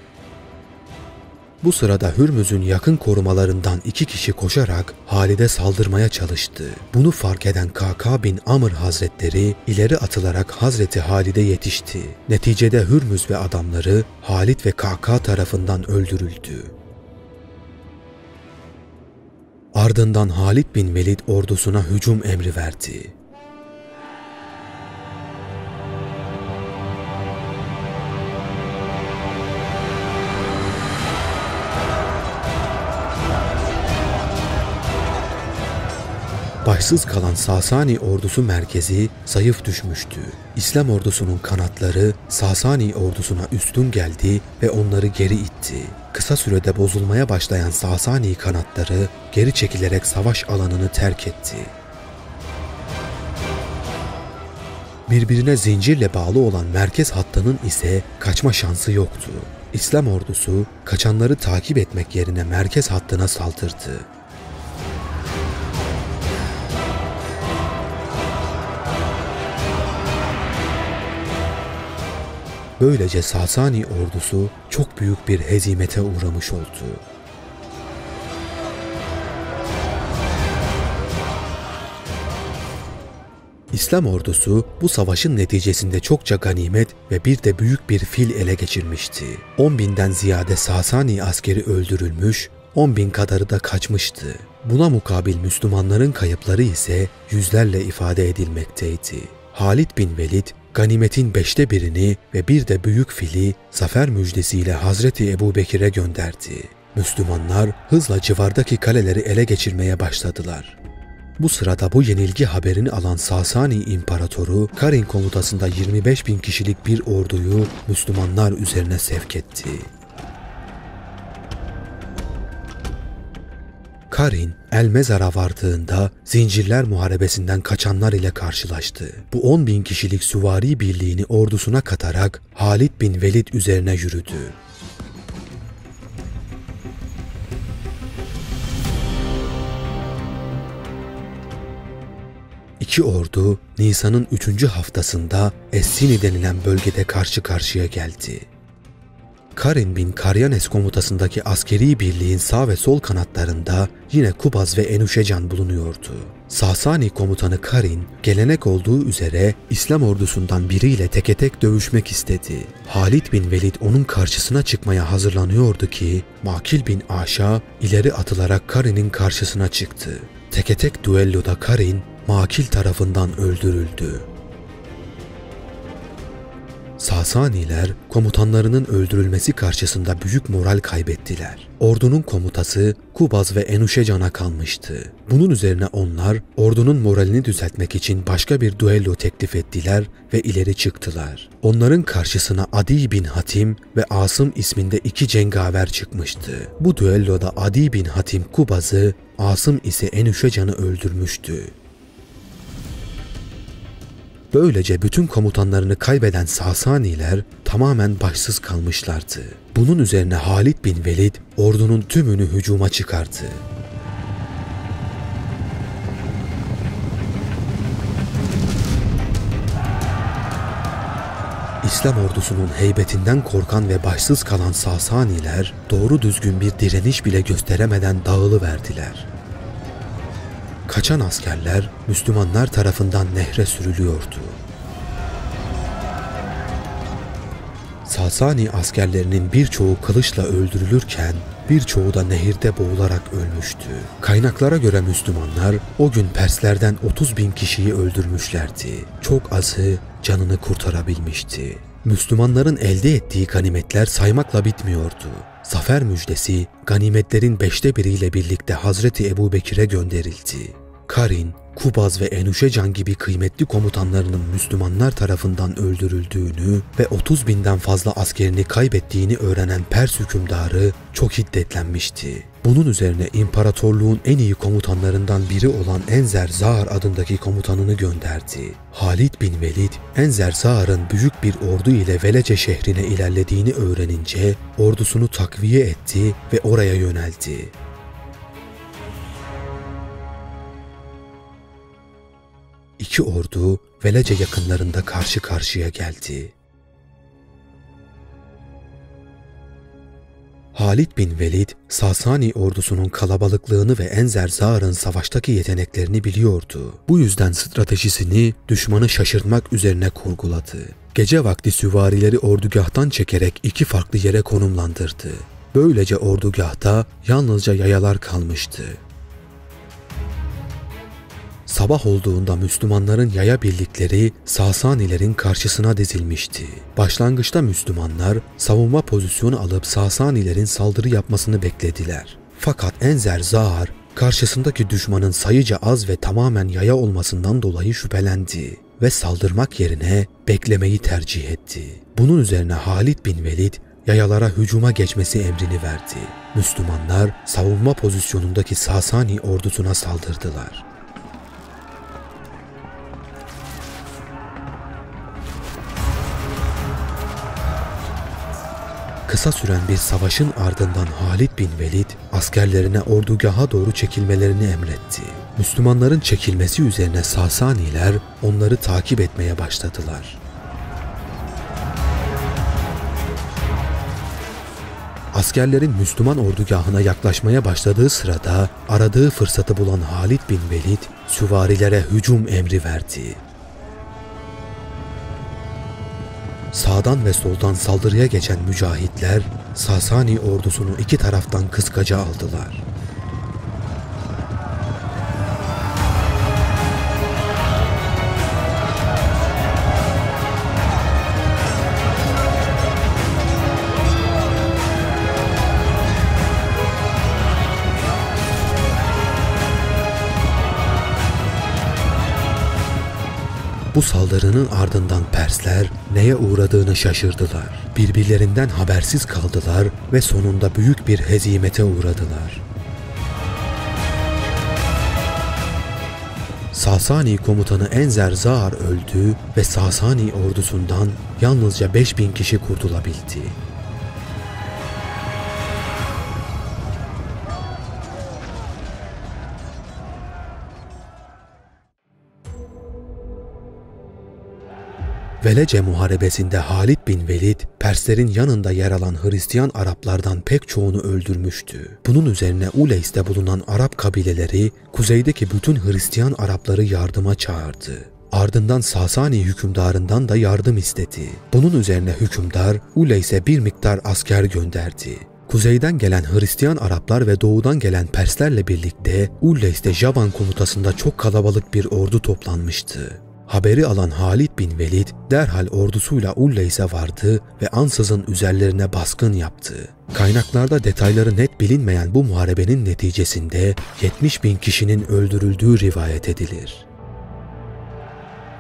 Speaker 1: Bu sırada Hürmüz'ün yakın korumalarından iki kişi koşarak Halid'e saldırmaya çalıştı. Bunu fark eden KK bin Amr Hazretleri ileri atılarak Hazreti Halid'e yetişti. Neticede Hürmüz ve adamları Halid ve KK tarafından öldürüldü. Ardından Halid bin Velid ordusuna hücum emri verdi. Başsız kalan Sasani ordusu merkezi zayıf düşmüştü. İslam ordusunun kanatları Sasani ordusuna üstün geldi ve onları geri itti. Kısa sürede bozulmaya başlayan Sasani kanatları geri çekilerek savaş alanını terk etti. Birbirine zincirle bağlı olan merkez hattının ise kaçma şansı yoktu. İslam ordusu kaçanları takip etmek yerine merkez hattına saldırdı. Böylece Sasani ordusu çok büyük bir hezimete uğramış oldu. İslam ordusu bu savaşın neticesinde çokça ganimet ve bir de büyük bir fil ele geçirmişti. 10 binden ziyade Sasani askeri öldürülmüş, 10 bin kadarı da kaçmıştı. Buna mukabil Müslümanların kayıpları ise yüzlerle ifade edilmekteydi. Halid bin Velid ganimetin beşte birini ve bir de büyük fili zafer müjdesiyle Hazreti Ebu Bekir'e gönderdi. Müslümanlar hızla civardaki kaleleri ele geçirmeye başladılar. Bu sırada bu yenilgi haberini alan Sasani İmparatoru Karin komutasında 25 bin kişilik bir orduyu Müslümanlar üzerine sevk etti. Karin, El Mezar'a vardığında Zincirler Muharebesi'nden kaçanlar ile karşılaştı. Bu 10 bin kişilik süvari birliğini ordusuna katarak Halid bin Velid üzerine yürüdü. İki ordu Nisan'ın üçüncü haftasında Essini denilen bölgede karşı karşıya geldi. Karin bin Karyanes komutasındaki askeri birliğin sağ ve sol kanatlarında yine Kubaz ve Enuşecan bulunuyordu. Sasani komutanı Karin, gelenek olduğu üzere İslam ordusundan biriyle teke tek dövüşmek istedi. Halid bin Velid onun karşısına çıkmaya hazırlanıyordu ki, Makil bin Aşa ileri atılarak Karin'in karşısına çıktı. Teke tek düelloda Karin, Makil tarafından öldürüldü. Sasaniler komutanlarının öldürülmesi karşısında büyük moral kaybettiler. Ordunun komutası Kubaz ve Enuşecan'a kalmıştı. Bunun üzerine onlar ordunun moralini düzeltmek için başka bir duello teklif ettiler ve ileri çıktılar. Onların karşısına Adi bin Hatim ve Asım isminde iki cengaver çıkmıştı. Bu düelloda Adi bin Hatim Kubaz'ı, Asım ise Enuşecan'ı öldürmüştü. Böylece bütün komutanlarını kaybeden Sasaniler tamamen başsız kalmışlardı. Bunun üzerine Halid bin Velid ordunun tümünü hücuma çıkardı. İslam ordusunun heybetinden korkan ve başsız kalan Sasaniler doğru düzgün bir direniş bile gösteremeden dağılıverdiler. Kaçan askerler Müslümanlar tarafından nehre sürülüyordu. Sasani askerlerinin birçoğu kılıçla öldürülürken birçoğu da nehirde boğularak ölmüştü. Kaynaklara göre Müslümanlar o gün Perslerden 30 bin kişiyi öldürmüşlerdi. Çok azı canını kurtarabilmişti. Müslümanların elde ettiği ganimetler saymakla bitmiyordu. Zafer müjdesi ganimetlerin beşte biriyle birlikte Hazreti Ebu Bekir'e gönderildi. Karin, Kubaz ve Enuşecan gibi kıymetli komutanlarının Müslümanlar tarafından öldürüldüğünü ve 30 binden fazla askerini kaybettiğini öğrenen Pers hükümdarı çok hiddetlenmişti. Bunun üzerine imparatorluğun en iyi komutanlarından biri olan Enzer Zahar adındaki komutanını gönderdi. Halid bin Velid, Enzer Zahar'ın büyük bir ordu ile Velece şehrine ilerlediğini öğrenince ordusunu takviye etti ve oraya yöneldi. İki ordu Velece yakınlarında karşı karşıya geldi. Halid bin Velid, Sasani ordusunun kalabalıklığını ve Enzer Zağar'ın savaştaki yeteneklerini biliyordu. Bu yüzden stratejisini düşmanı şaşırtmak üzerine kurguladı. Gece vakti süvarileri ordugahtan çekerek iki farklı yere konumlandırdı. Böylece ordugahta yalnızca yayalar kalmıştı. Sabah olduğunda Müslümanların yaya birlikleri Sasanilerin karşısına dizilmişti. Başlangıçta Müslümanlar savunma pozisyonu alıp Sasanilerin saldırı yapmasını beklediler. Fakat Enzer Zahar karşısındaki düşmanın sayıca az ve tamamen yaya olmasından dolayı şüphelendi ve saldırmak yerine beklemeyi tercih etti. Bunun üzerine Halid bin Velid yayalara hücuma geçmesi emrini verdi. Müslümanlar savunma pozisyonundaki Sasani ordusuna saldırdılar. Kısa süren bir savaşın ardından Halid bin Velid askerlerine ordugaha doğru çekilmelerini emretti. Müslümanların çekilmesi üzerine Sasaniler onları takip etmeye başladılar. Askerlerin Müslüman ordugahına yaklaşmaya başladığı sırada aradığı fırsatı bulan Halid bin Velid süvarilere hücum emri verdi. Sağdan ve soldan saldırıya geçen mücahitler Sasani ordusunu iki taraftan kıskaca aldılar. Bu saldırının ardından Persler neye uğradığını şaşırdılar. Birbirlerinden habersiz kaldılar ve sonunda büyük bir hezimete uğradılar. Sasani komutanı Enzer Zahar öldü ve Sasani ordusundan yalnızca 5000 kişi kurtulabildi. Velece Muharebesi'nde Halid bin Velid, Perslerin yanında yer alan Hristiyan Araplardan pek çoğunu öldürmüştü. Bunun üzerine Uleys'te bulunan Arap kabileleri, kuzeydeki bütün Hristiyan Arapları yardıma çağırdı. Ardından Sasani hükümdarından da yardım istedi. Bunun üzerine hükümdar Uleys'e bir miktar asker gönderdi. Kuzeyden gelen Hristiyan Araplar ve doğudan gelen Perslerle birlikte Ulleys'te Javan komutasında çok kalabalık bir ordu toplanmıştı. Haberi alan Halid bin Velid derhal ordusuyla Ulleys'e vardı ve ansızın üzerlerine baskın yaptı. Kaynaklarda detayları net bilinmeyen bu muharebenin neticesinde 70 bin kişinin öldürüldüğü rivayet edilir.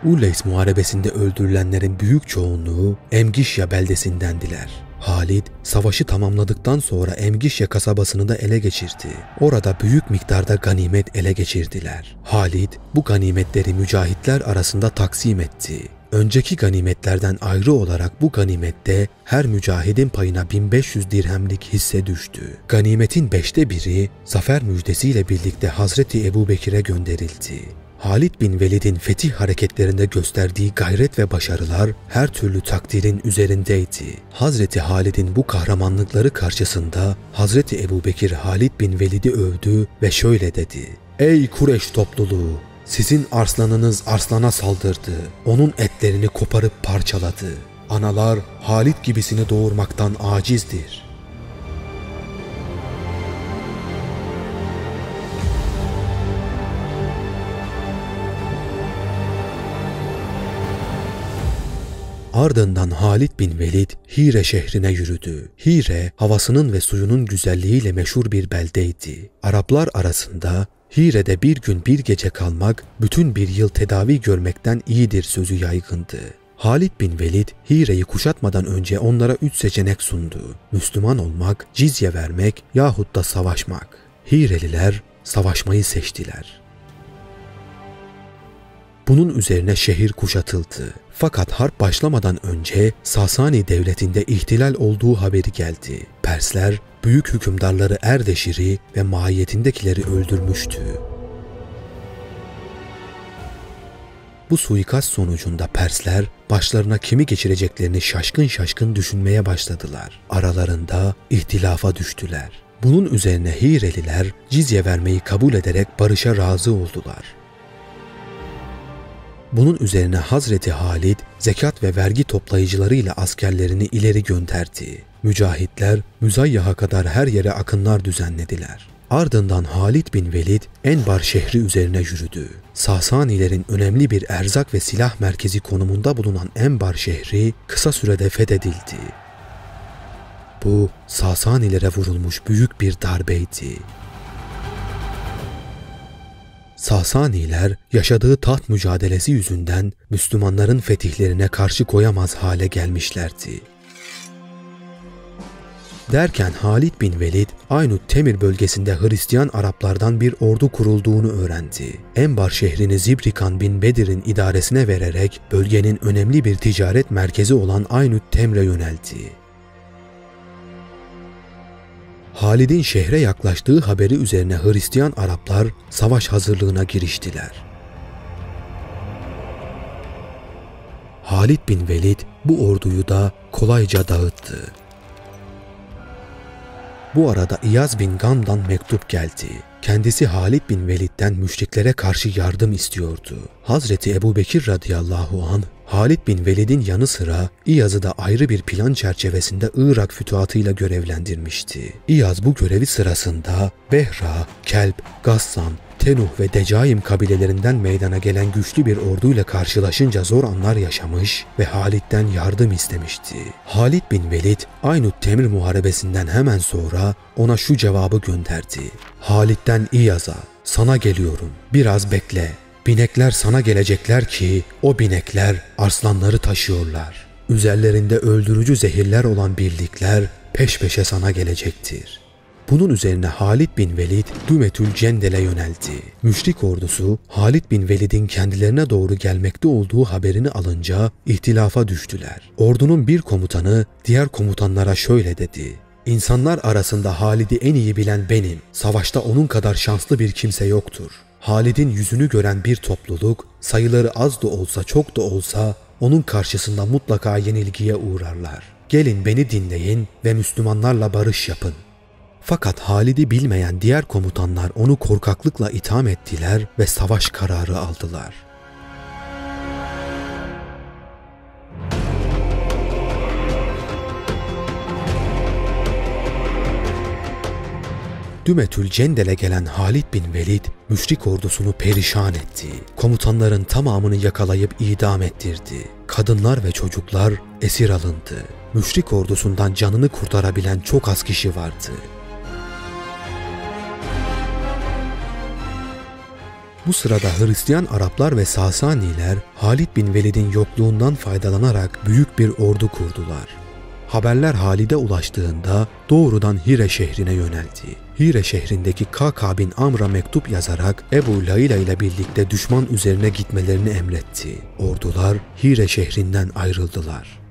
Speaker 1: Ulleys muharebesinde öldürülenlerin büyük çoğunluğu Emgişya beldesindendiler. Halid savaşı tamamladıktan sonra Emgişya kasabasını da ele geçirdi. Orada büyük miktarda ganimet ele geçirdiler. Halid bu ganimetleri mücahitler arasında taksim etti. Önceki ganimetlerden ayrı olarak bu ganimette her mücahidin payına 1500 dirhemlik hisse düştü. Ganimetin beşte biri zafer müjdesiyle birlikte Hazreti Ebu Bekir'e gönderildi. Halid bin Velid'in fetih hareketlerinde gösterdiği gayret ve başarılar her türlü takdirin üzerindeydi. Hazreti Halid'in bu kahramanlıkları karşısında Hazreti Ebu Bekir Halid bin Velid'i övdü ve şöyle dedi. Ey Kureş topluluğu! Sizin arslanınız arslana saldırdı. Onun etlerini koparıp parçaladı. Analar Halit gibisini doğurmaktan acizdir. Ardından Halid bin Velid Hire şehrine yürüdü. Hire havasının ve suyunun güzelliğiyle meşhur bir beldeydi. Araplar arasında Hire'de bir gün bir gece kalmak bütün bir yıl tedavi görmekten iyidir sözü yaygındı. Halid bin Velid Hire'yi kuşatmadan önce onlara üç seçenek sundu. Müslüman olmak, cizye vermek yahut da savaşmak. Hireliler savaşmayı seçtiler. Bunun üzerine şehir kuşatıldı. Fakat harp başlamadan önce Sasani devletinde ihtilal olduğu haberi geldi. Persler büyük hükümdarları Erdeşir'i ve mahiyetindekileri öldürmüştü. Bu suikast sonucunda Persler başlarına kimi geçireceklerini şaşkın şaşkın düşünmeye başladılar. Aralarında ihtilafa düştüler. Bunun üzerine Hireliler cizye vermeyi kabul ederek barışa razı oldular. Bunun üzerine Hazreti Halid zekat ve vergi toplayıcılarıyla askerlerini ileri gönderdi. Mücahitler Müzayyah'a kadar her yere akınlar düzenlediler. Ardından Halid bin Velid Enbar şehri üzerine yürüdü. Sasanilerin önemli bir erzak ve silah merkezi konumunda bulunan Enbar şehri kısa sürede fethedildi. Bu Sasanilere vurulmuş büyük bir darbeydi. Sasaniler yaşadığı taht mücadelesi yüzünden Müslümanların fetihlerine karşı koyamaz hale gelmişlerdi. Derken Halid bin Velid, Aynut Temir bölgesinde Hristiyan Araplardan bir ordu kurulduğunu öğrendi. Enbar şehrini Zibrikan bin Bedir'in idaresine vererek bölgenin önemli bir ticaret merkezi olan Aynut Temre yöneldi. Halid'in şehre yaklaştığı haberi üzerine Hristiyan Araplar savaş hazırlığına giriştiler. Halid bin Velid bu orduyu da kolayca dağıttı. Bu arada İyaz bin Gam'dan mektup geldi. Kendisi Halid bin Velid'den müşriklere karşı yardım istiyordu. Hazreti Ebu Bekir radıyallahu an Halid bin Velid'in yanı sıra İyaz'ı da ayrı bir plan çerçevesinde Irak fütuhatıyla görevlendirmişti. İyaz bu görevi sırasında Behra, Kelp, Gassan, Tenuh ve Decaim kabilelerinden meydana gelen güçlü bir orduyla karşılaşınca zor anlar yaşamış ve Halid'den yardım istemişti. Halid bin Velid, Aynut Temir Muharebesinden hemen sonra ona şu cevabı gönderdi. Halid'den İyaz'a, sana geliyorum, biraz bekle. Binekler sana gelecekler ki o binekler arslanları taşıyorlar. Üzerlerinde öldürücü zehirler olan birlikler peş peşe sana gelecektir. Bunun üzerine Halid bin Velid Dümetül Cendel'e yöneldi. Müşrik ordusu Halid bin Velid'in kendilerine doğru gelmekte olduğu haberini alınca ihtilafa düştüler. Ordunun bir komutanı diğer komutanlara şöyle dedi. İnsanlar arasında Halid'i en iyi bilen benim. Savaşta onun kadar şanslı bir kimse yoktur. Halid'in yüzünü gören bir topluluk sayıları az da olsa çok da olsa onun karşısında mutlaka yenilgiye uğrarlar. Gelin beni dinleyin ve Müslümanlarla barış yapın. Fakat Halid'i bilmeyen diğer komutanlar onu korkaklıkla itham ettiler ve savaş kararı aldılar. Dümetül Cendel'e gelen Halid bin Velid müşrik ordusunu perişan etti. Komutanların tamamını yakalayıp idam ettirdi. Kadınlar ve çocuklar esir alındı. Müşrik ordusundan canını kurtarabilen çok az kişi vardı. Bu sırada Hristiyan Araplar ve Sasaniler Halid bin Velid'in yokluğundan faydalanarak büyük bir ordu kurdular. Haberler Halid'e ulaştığında doğrudan Hire şehrine yöneldi. Hire şehrindeki Kaka bin Amr'a mektup yazarak Ebu Layla ile birlikte düşman üzerine gitmelerini emretti. Ordular Hire şehrinden ayrıldılar.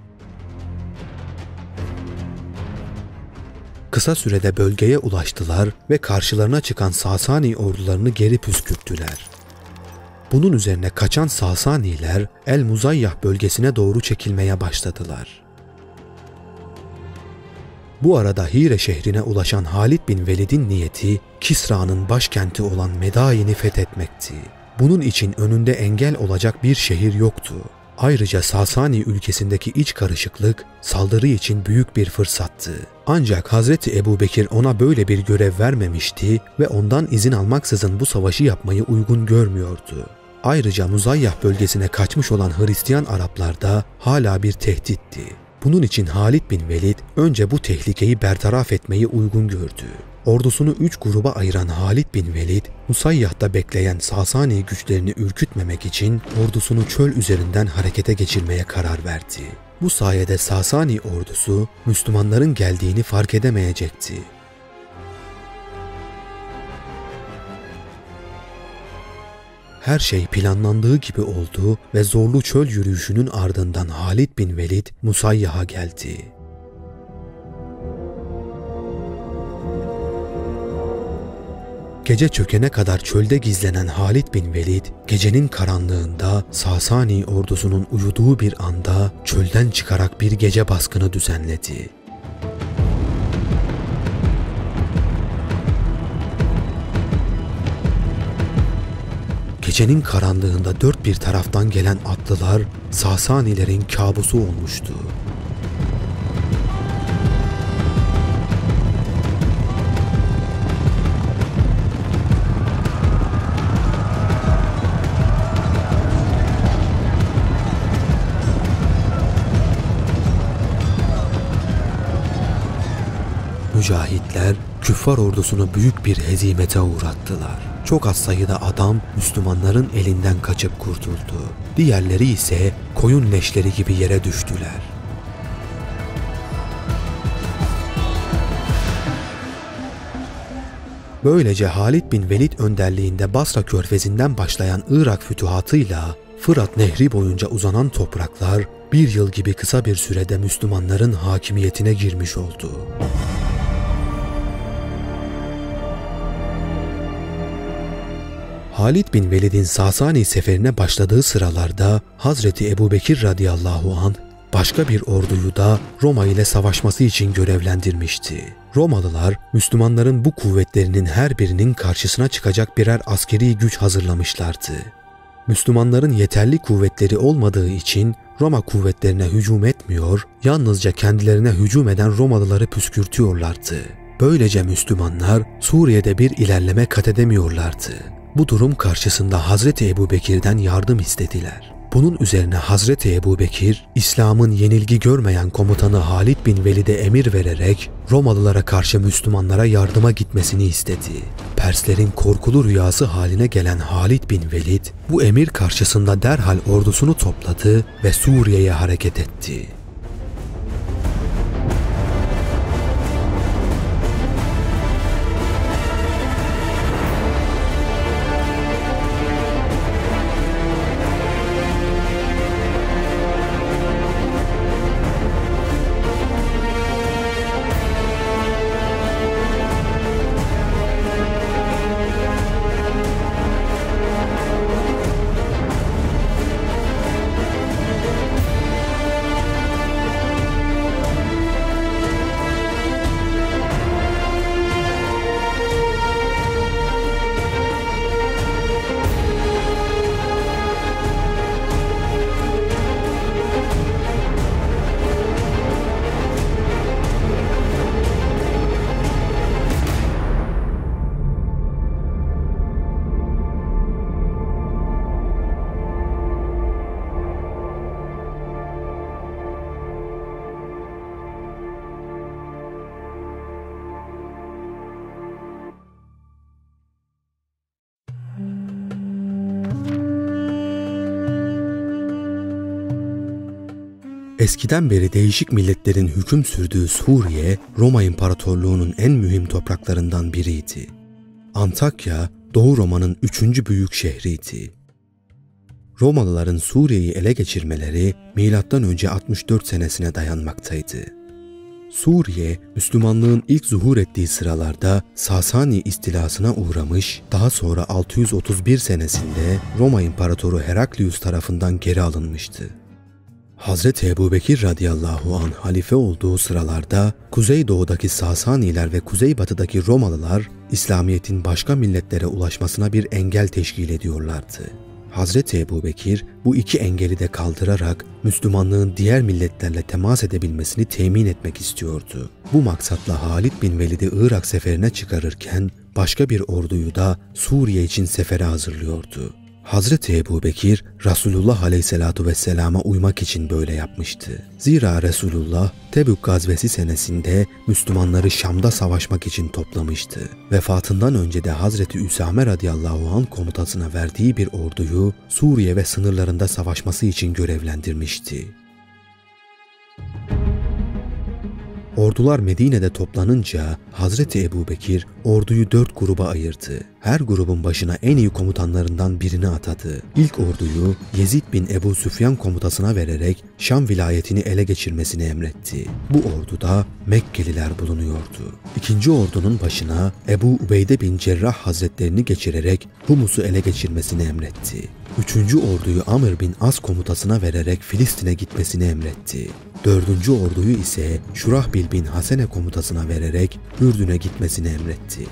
Speaker 1: Kısa sürede bölgeye ulaştılar ve karşılarına çıkan Sasani ordularını geri püskürttüler. Bunun üzerine kaçan Sasaniler El Muzayyah bölgesine doğru çekilmeye başladılar. Bu arada Hire şehrine ulaşan Halid bin Velid'in niyeti Kisra'nın başkenti olan Medayin'i fethetmekti. Bunun için önünde engel olacak bir şehir yoktu. Ayrıca Sasani ülkesindeki iç karışıklık saldırı için büyük bir fırsattı. Ancak Hazreti Ebu Bekir ona böyle bir görev vermemişti ve ondan izin almaksızın bu savaşı yapmayı uygun görmüyordu. Ayrıca Muzayyah bölgesine kaçmış olan Hristiyan Araplar da hala bir tehditti. Bunun için Halid bin Velid önce bu tehlikeyi bertaraf etmeyi uygun gördü. Ordusunu üç gruba ayıran Halid bin Velid, Musayyah'ta bekleyen Sasani güçlerini ürkütmemek için ordusunu çöl üzerinden harekete geçirmeye karar verdi. Bu sayede Sasani ordusu Müslümanların geldiğini fark edemeyecekti. Her şey planlandığı gibi oldu ve zorlu çöl yürüyüşünün ardından Halid bin Velid Musayyah'a geldi. Gece çökene kadar çölde gizlenen Halid bin Velid, gecenin karanlığında Sasani ordusunun uyuduğu bir anda çölden çıkarak bir gece baskını düzenledi. Gecenin karanlığında dört bir taraftan gelen atlılar Sasanilerin kabusu olmuştu. Mücahitler küffar ordusunu büyük bir hezimete uğrattılar. Çok az sayıda adam Müslümanların elinden kaçıp kurtuldu. Diğerleri ise koyun leşleri gibi yere düştüler. Böylece Halid bin Velid önderliğinde Basra körfezinden başlayan Irak fütuhatıyla Fırat Nehri boyunca uzanan topraklar bir yıl gibi kısa bir sürede Müslümanların hakimiyetine girmiş oldu. Halid bin Velid'in Sasani seferine başladığı sıralarda Hazreti Ebubekir radıyallahu an başka bir orduyu da Roma ile savaşması için görevlendirmişti. Romalılar Müslümanların bu kuvvetlerinin her birinin karşısına çıkacak birer askeri güç hazırlamışlardı. Müslümanların yeterli kuvvetleri olmadığı için Roma kuvvetlerine hücum etmiyor, yalnızca kendilerine hücum eden Romalıları püskürtüyorlardı. Böylece Müslümanlar Suriye'de bir ilerleme kat edemiyorlardı. Bu durum karşısında Hazreti Ebu Bekir'den yardım istediler. Bunun üzerine Hazreti Ebu Bekir, İslam'ın yenilgi görmeyen komutanı Halid bin Velid'e emir vererek Romalılara karşı Müslümanlara yardıma gitmesini istedi. Perslerin korkulu rüyası haline gelen Halid bin Velid bu emir karşısında derhal ordusunu topladı ve Suriye'ye hareket etti. Eskiden beri değişik milletlerin hüküm sürdüğü Suriye, Roma İmparatorluğu'nun en mühim topraklarından biriydi. Antakya, Doğu Roma'nın üçüncü büyük şehriydi. Romalıların Suriye'yi ele geçirmeleri M.Ö. 64 senesine dayanmaktaydı. Suriye, Müslümanlığın ilk zuhur ettiği sıralarda Sasani istilasına uğramış, daha sonra 631 senesinde Roma İmparatoru Heraklius tarafından geri alınmıştı. Hazreti Ebu Bekir radıyallahu an halife olduğu sıralarda Kuzeydoğu'daki Sasaniler ve Kuzeybatı'daki Romalılar İslamiyet'in başka milletlere ulaşmasına bir engel teşkil ediyorlardı. Hazreti Ebu Bekir bu iki engeli de kaldırarak Müslümanlığın diğer milletlerle temas edebilmesini temin etmek istiyordu. Bu maksatla Halid bin Velid'i Irak seferine çıkarırken başka bir orduyu da Suriye için sefere hazırlıyordu. Hazreti Ebu Bekir, Resulullah Aleyhisselatu Vesselam'a uymak için böyle yapmıştı. Zira Resulullah Tebük gazvesi senesinde Müslümanları Şam'da savaşmak için toplamıştı. Vefatından önce de Hazreti Üsame radıyallahu an komutasına verdiği bir orduyu Suriye ve sınırlarında savaşması için görevlendirmişti. Ordular Medine'de toplanınca Hazreti Ebu Bekir orduyu dört gruba ayırdı. Her grubun başına en iyi komutanlarından birini atadı. İlk orduyu Yezid bin Ebu Süfyan komutasına vererek Şam vilayetini ele geçirmesini emretti. Bu orduda Mekkeliler bulunuyordu. İkinci ordunun başına Ebu Ubeyde bin Cerrah hazretlerini geçirerek Humus'u ele geçirmesini emretti. Üçüncü orduyu Amr bin As komutasına vererek Filistin'e gitmesini emretti. Dördüncü orduyu ise Şurahbil bin Hasene komutasına vererek Ürdün'e gitmesini emretti.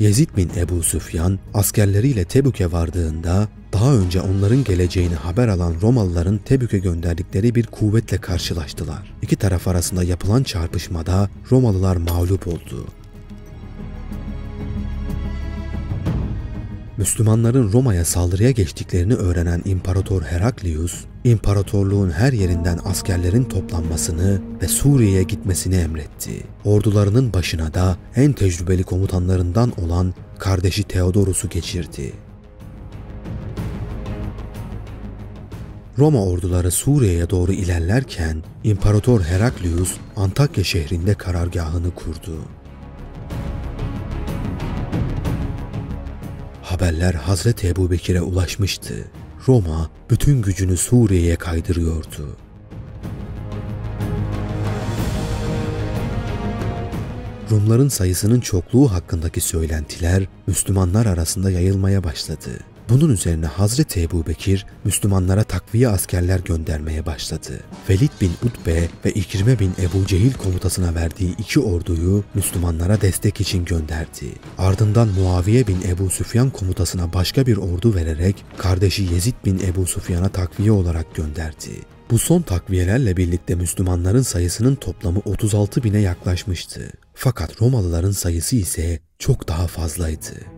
Speaker 1: Yezid bin Ebu Süfyan askerleriyle Tebük'e vardığında daha önce onların geleceğini haber alan Romalıların Tebük'e gönderdikleri bir kuvvetle karşılaştılar. İki taraf arasında yapılan çarpışmada Romalılar mağlup oldu. Müslümanların Roma'ya saldırıya geçtiklerini öğrenen İmparator Heraklius, imparatorluğun her yerinden askerlerin toplanmasını ve Suriye'ye gitmesini emretti. Ordularının başına da en tecrübeli komutanlarından olan kardeşi Theodorus'u geçirdi. Roma orduları Suriye'ye doğru ilerlerken İmparator Heraklius Antakya şehrinde karargahını kurdu. Haberler Hazreti Ebu Bekir'e ulaşmıştı. Roma bütün gücünü Suriye'ye kaydırıyordu. Rumların sayısının çokluğu hakkındaki söylentiler Müslümanlar arasında yayılmaya başladı. Bunun üzerine Hazreti Ebu Bekir Müslümanlara takviye askerler göndermeye başladı. Velid bin Utbe ve İkrime bin Ebu Cehil komutasına verdiği iki orduyu Müslümanlara destek için gönderdi. Ardından Muaviye bin Ebu Süfyan komutasına başka bir ordu vererek kardeşi Yezid bin Ebu Süfyan'a takviye olarak gönderdi. Bu son takviyelerle birlikte Müslümanların sayısının toplamı 36 bine yaklaşmıştı. Fakat Romalıların sayısı ise çok daha fazlaydı.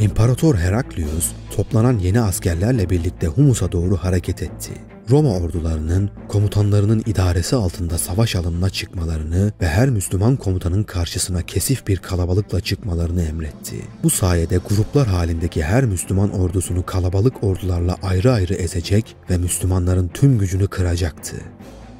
Speaker 1: İmparator Heraklius toplanan yeni askerlerle birlikte Humus'a doğru hareket etti. Roma ordularının komutanlarının idaresi altında savaş alanına çıkmalarını ve her Müslüman komutanın karşısına kesif bir kalabalıkla çıkmalarını emretti. Bu sayede gruplar halindeki her Müslüman ordusunu kalabalık ordularla ayrı ayrı ezecek ve Müslümanların tüm gücünü kıracaktı.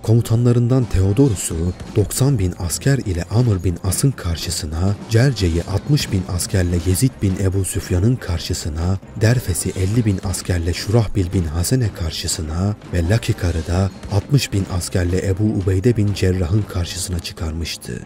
Speaker 1: Komutanlarından Theodorus'u 90 bin asker ile Amr bin As'ın karşısına, Cerce'yi 60 bin askerle Yezid bin Ebu Süfyan'ın karşısına, Derfes'i 50 bin askerle Şurahbil bin Hasene karşısına ve Lakikar'ı da 60 bin askerle Ebu Ubeyde bin Cerrah'ın karşısına çıkarmıştı.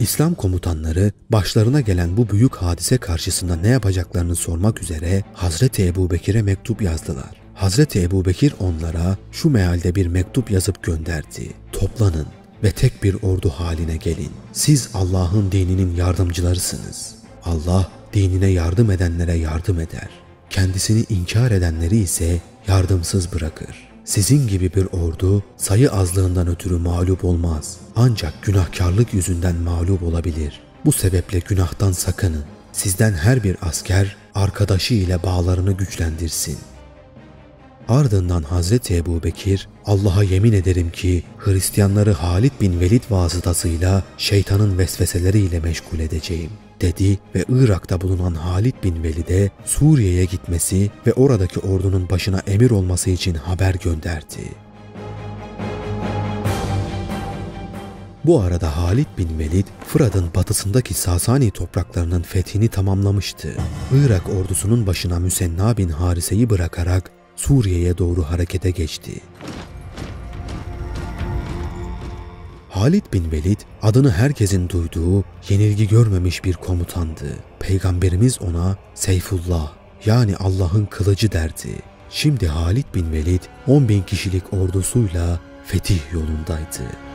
Speaker 1: İslam komutanları başlarına gelen bu büyük hadise karşısında ne yapacaklarını sormak üzere Hazreti Ebu Bekir'e mektup yazdılar. Hazreti Ebu Bekir onlara şu mealde bir mektup yazıp gönderdi. Toplanın ve tek bir ordu haline gelin. Siz Allah'ın dininin yardımcılarısınız. Allah dinine yardım edenlere yardım eder. Kendisini inkar edenleri ise yardımsız bırakır. Sizin gibi bir ordu sayı azlığından ötürü mağlup olmaz. Ancak günahkarlık yüzünden mağlup olabilir. Bu sebeple günahtan sakının. Sizden her bir asker arkadaşı ile bağlarını güçlendirsin. Ardından Hazreti Ebu Bekir, Allah'a yemin ederim ki Hristiyanları Halid bin Velid vasıtasıyla şeytanın vesveseleriyle meşgul edeceğim.'' Dedi ve Irak'ta bulunan Halid bin Velid'e Suriye'ye gitmesi ve oradaki ordunun başına emir olması için haber gönderdi. Bu arada Halid bin Velid, Fırat'ın batısındaki Sasani topraklarının fethini tamamlamıştı. Irak ordusunun başına Müsenna bin Harise'yi bırakarak Suriye'ye doğru harekete geçti. Halid bin Velid adını herkesin duyduğu, yenilgi görmemiş bir komutandı. Peygamberimiz ona Seyfullah yani Allah'ın kılıcı derdi. Şimdi Halid bin Velid 10 bin kişilik ordusuyla fetih yolundaydı.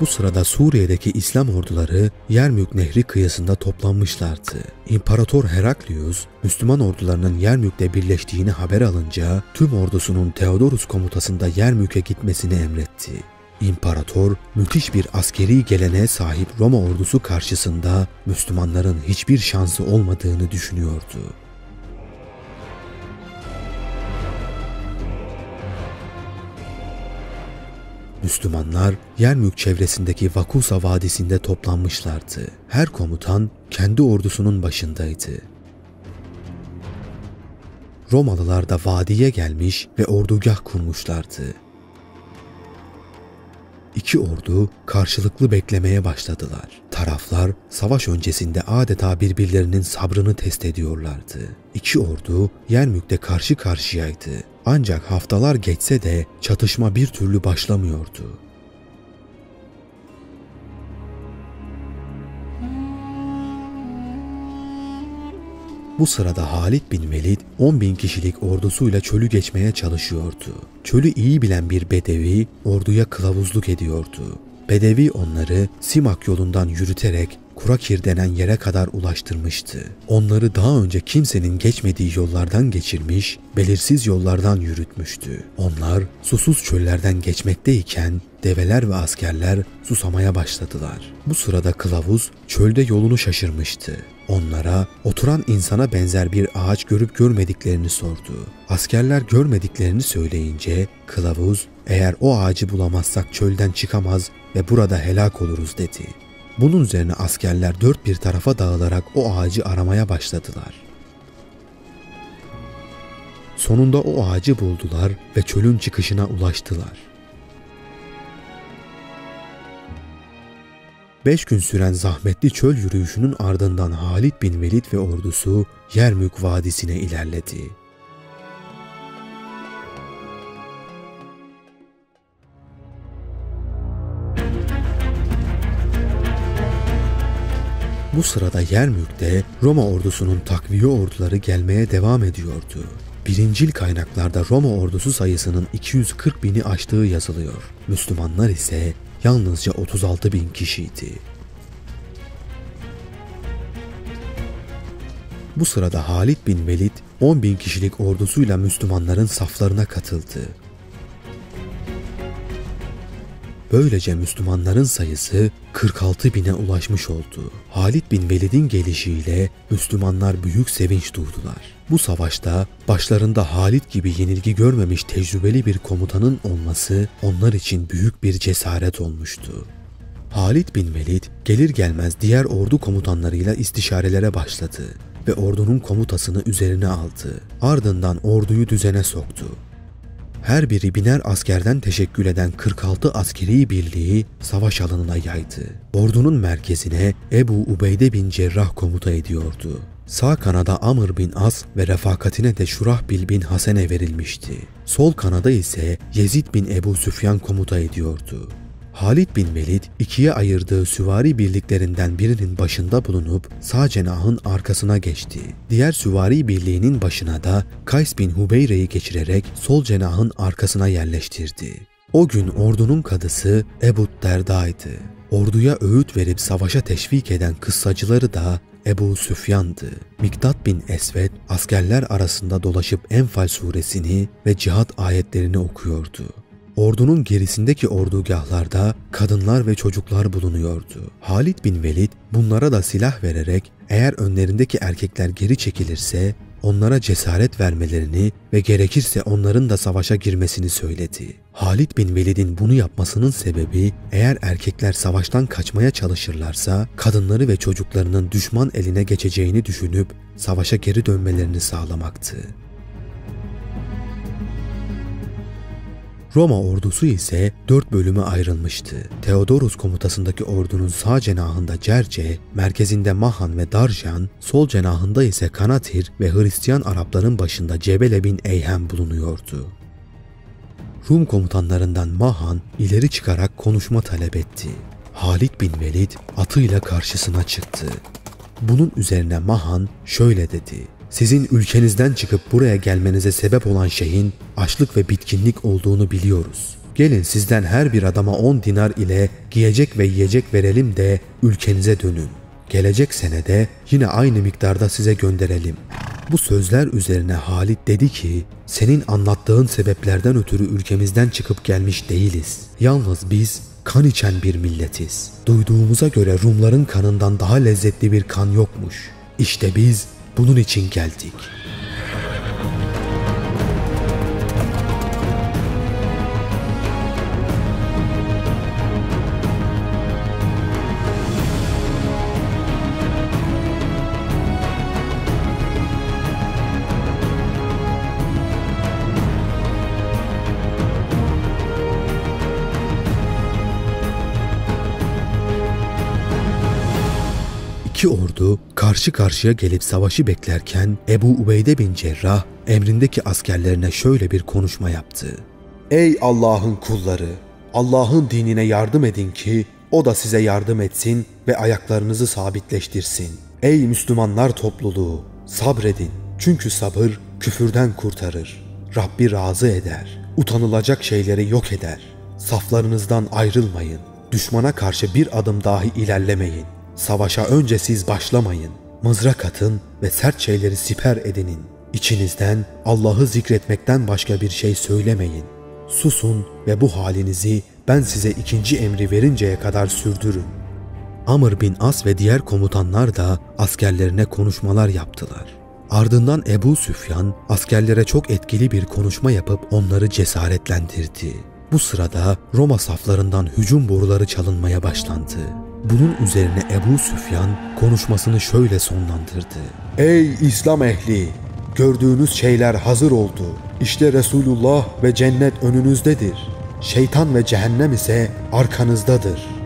Speaker 1: Bu sırada Suriye'deki İslam orduları Yermük Nehri kıyısında toplanmışlardı. İmparator Heraklius, Müslüman ordularının Yermük'te birleştiğini haber alınca tüm ordusunun Theodorus komutasında Yermük'e gitmesini emretti. İmparator müthiş bir askeri geleneğe sahip Roma ordusu karşısında Müslümanların hiçbir şansı olmadığını düşünüyordu. Müslümanlar Yermük çevresindeki Vakusa Vadisi'nde toplanmışlardı. Her komutan kendi ordusunun başındaydı. Romalılar da vadiye gelmiş ve ordugah kurmuşlardı. İki ordu karşılıklı beklemeye başladılar. Taraflar savaş öncesinde adeta birbirlerinin sabrını test ediyorlardı. İki ordu Yermük'te karşı karşıyaydı. Ancak haftalar geçse de çatışma bir türlü başlamıyordu. Bu sırada Halid bin Velid 10 bin kişilik ordusuyla çölü geçmeye çalışıyordu. Çölü iyi bilen bir bedevi orduya kılavuzluk ediyordu. Bedevi onları Simak yolundan yürüterek Kurakir denen yere kadar ulaştırmıştı. Onları daha önce kimsenin geçmediği yollardan geçirmiş, belirsiz yollardan yürütmüştü. Onlar susuz çöllerden geçmekteyken develer ve askerler susamaya başladılar. Bu sırada kılavuz çölde yolunu şaşırmıştı. Onlara oturan insana benzer bir ağaç görüp görmediklerini sordu. Askerler görmediklerini söyleyince kılavuz eğer o ağacı bulamazsak çölden çıkamaz ve burada helak oluruz dedi. Bunun üzerine askerler dört bir tarafa dağılarak o ağacı aramaya başladılar. Sonunda o ağacı buldular ve çölün çıkışına ulaştılar. Beş gün süren zahmetli çöl yürüyüşünün ardından Halid bin Velid ve ordusu Yermük Vadisi'ne ilerledi. Bu sırada Yermük'te Roma ordusunun takviye orduları gelmeye devam ediyordu. Birincil kaynaklarda Roma ordusu sayısının 240 bini aştığı yazılıyor. Müslümanlar ise yalnızca 36 bin kişiydi. Bu sırada Halid bin Velid 10 bin kişilik ordusuyla Müslümanların saflarına katıldı. Böylece Müslümanların sayısı 46 bine ulaşmış oldu. Halid bin Velid'in gelişiyle Müslümanlar büyük sevinç duydular. Bu savaşta başlarında Halid gibi yenilgi görmemiş tecrübeli bir komutanın olması onlar için büyük bir cesaret olmuştu. Halid bin Velid gelir gelmez diğer ordu komutanlarıyla istişarelere başladı ve ordunun komutasını üzerine aldı. Ardından orduyu düzene soktu her biri biner askerden teşekkül eden 46 askeri birliği savaş alanına yaydı. Ordunun merkezine Ebu Ubeyde bin Cerrah komuta ediyordu. Sağ kanada Amr bin As ve refakatine de Şurahbil bin Hasene verilmişti. Sol kanada ise Yezid bin Ebu Süfyan komuta ediyordu. Halid bin Velid ikiye ayırdığı süvari birliklerinden birinin başında bulunup sağ cenahın arkasına geçti. Diğer süvari birliğinin başına da Kays bin Hubeyre'yi geçirerek sol cenahın arkasına yerleştirdi. O gün ordunun kadısı Ebu Derda'ydı. Orduya öğüt verip savaşa teşvik eden kıssacıları da Ebu Süfyan'dı. Miktat bin Esved askerler arasında dolaşıp Enfal suresini ve cihat ayetlerini okuyordu. Ordunun gerisindeki ordugahlarda kadınlar ve çocuklar bulunuyordu. Halid bin Velid bunlara da silah vererek eğer önlerindeki erkekler geri çekilirse onlara cesaret vermelerini ve gerekirse onların da savaşa girmesini söyledi. Halid bin Velid'in bunu yapmasının sebebi eğer erkekler savaştan kaçmaya çalışırlarsa kadınları ve çocuklarının düşman eline geçeceğini düşünüp savaşa geri dönmelerini sağlamaktı. Roma ordusu ise dört bölüme ayrılmıştı. Theodorus komutasındaki ordunun sağ cenahında Cerce, merkezinde Mahan ve Darjan, sol cenahında ise Kanatir ve Hristiyan Arapların başında Cebele bin Eyhem bulunuyordu. Rum komutanlarından Mahan ileri çıkarak konuşma talep etti. Halid bin Velid atıyla karşısına çıktı. Bunun üzerine Mahan şöyle dedi. Sizin ülkenizden çıkıp buraya gelmenize sebep olan şeyin açlık ve bitkinlik olduğunu biliyoruz. Gelin sizden her bir adama 10 dinar ile giyecek ve yiyecek verelim de ülkenize dönün. Gelecek senede yine aynı miktarda size gönderelim. Bu sözler üzerine Halit dedi ki, senin anlattığın sebeplerden ötürü ülkemizden çıkıp gelmiş değiliz. Yalnız biz kan içen bir milletiz. Duyduğumuza göre Rumların kanından daha lezzetli bir kan yokmuş. İşte biz bunun için geldik. Karşı karşıya gelip savaşı beklerken Ebu Ubeyde bin Cerrah emrindeki askerlerine şöyle bir konuşma yaptı. Ey Allah'ın kulları! Allah'ın dinine yardım edin ki o da size yardım etsin ve ayaklarınızı sabitleştirsin. Ey Müslümanlar topluluğu! Sabredin. Çünkü sabır küfürden kurtarır. Rabbi razı eder. Utanılacak şeyleri yok eder. Saflarınızdan ayrılmayın. Düşmana karşı bir adım dahi ilerlemeyin. Savaşa önce siz başlamayın. Mızrak atın ve sert şeyleri siper edinin. İçinizden Allah'ı zikretmekten başka bir şey söylemeyin. Susun ve bu halinizi ben size ikinci emri verinceye kadar sürdürün. Amr bin As ve diğer komutanlar da askerlerine konuşmalar yaptılar. Ardından Ebu Süfyan askerlere çok etkili bir konuşma yapıp onları cesaretlendirdi. Bu sırada Roma saflarından hücum boruları çalınmaya başlandı. Bunun üzerine Ebu Süfyan konuşmasını şöyle sonlandırdı. Ey İslam ehli! Gördüğünüz şeyler hazır oldu. İşte Resulullah ve cennet önünüzdedir. Şeytan ve cehennem ise arkanızdadır.''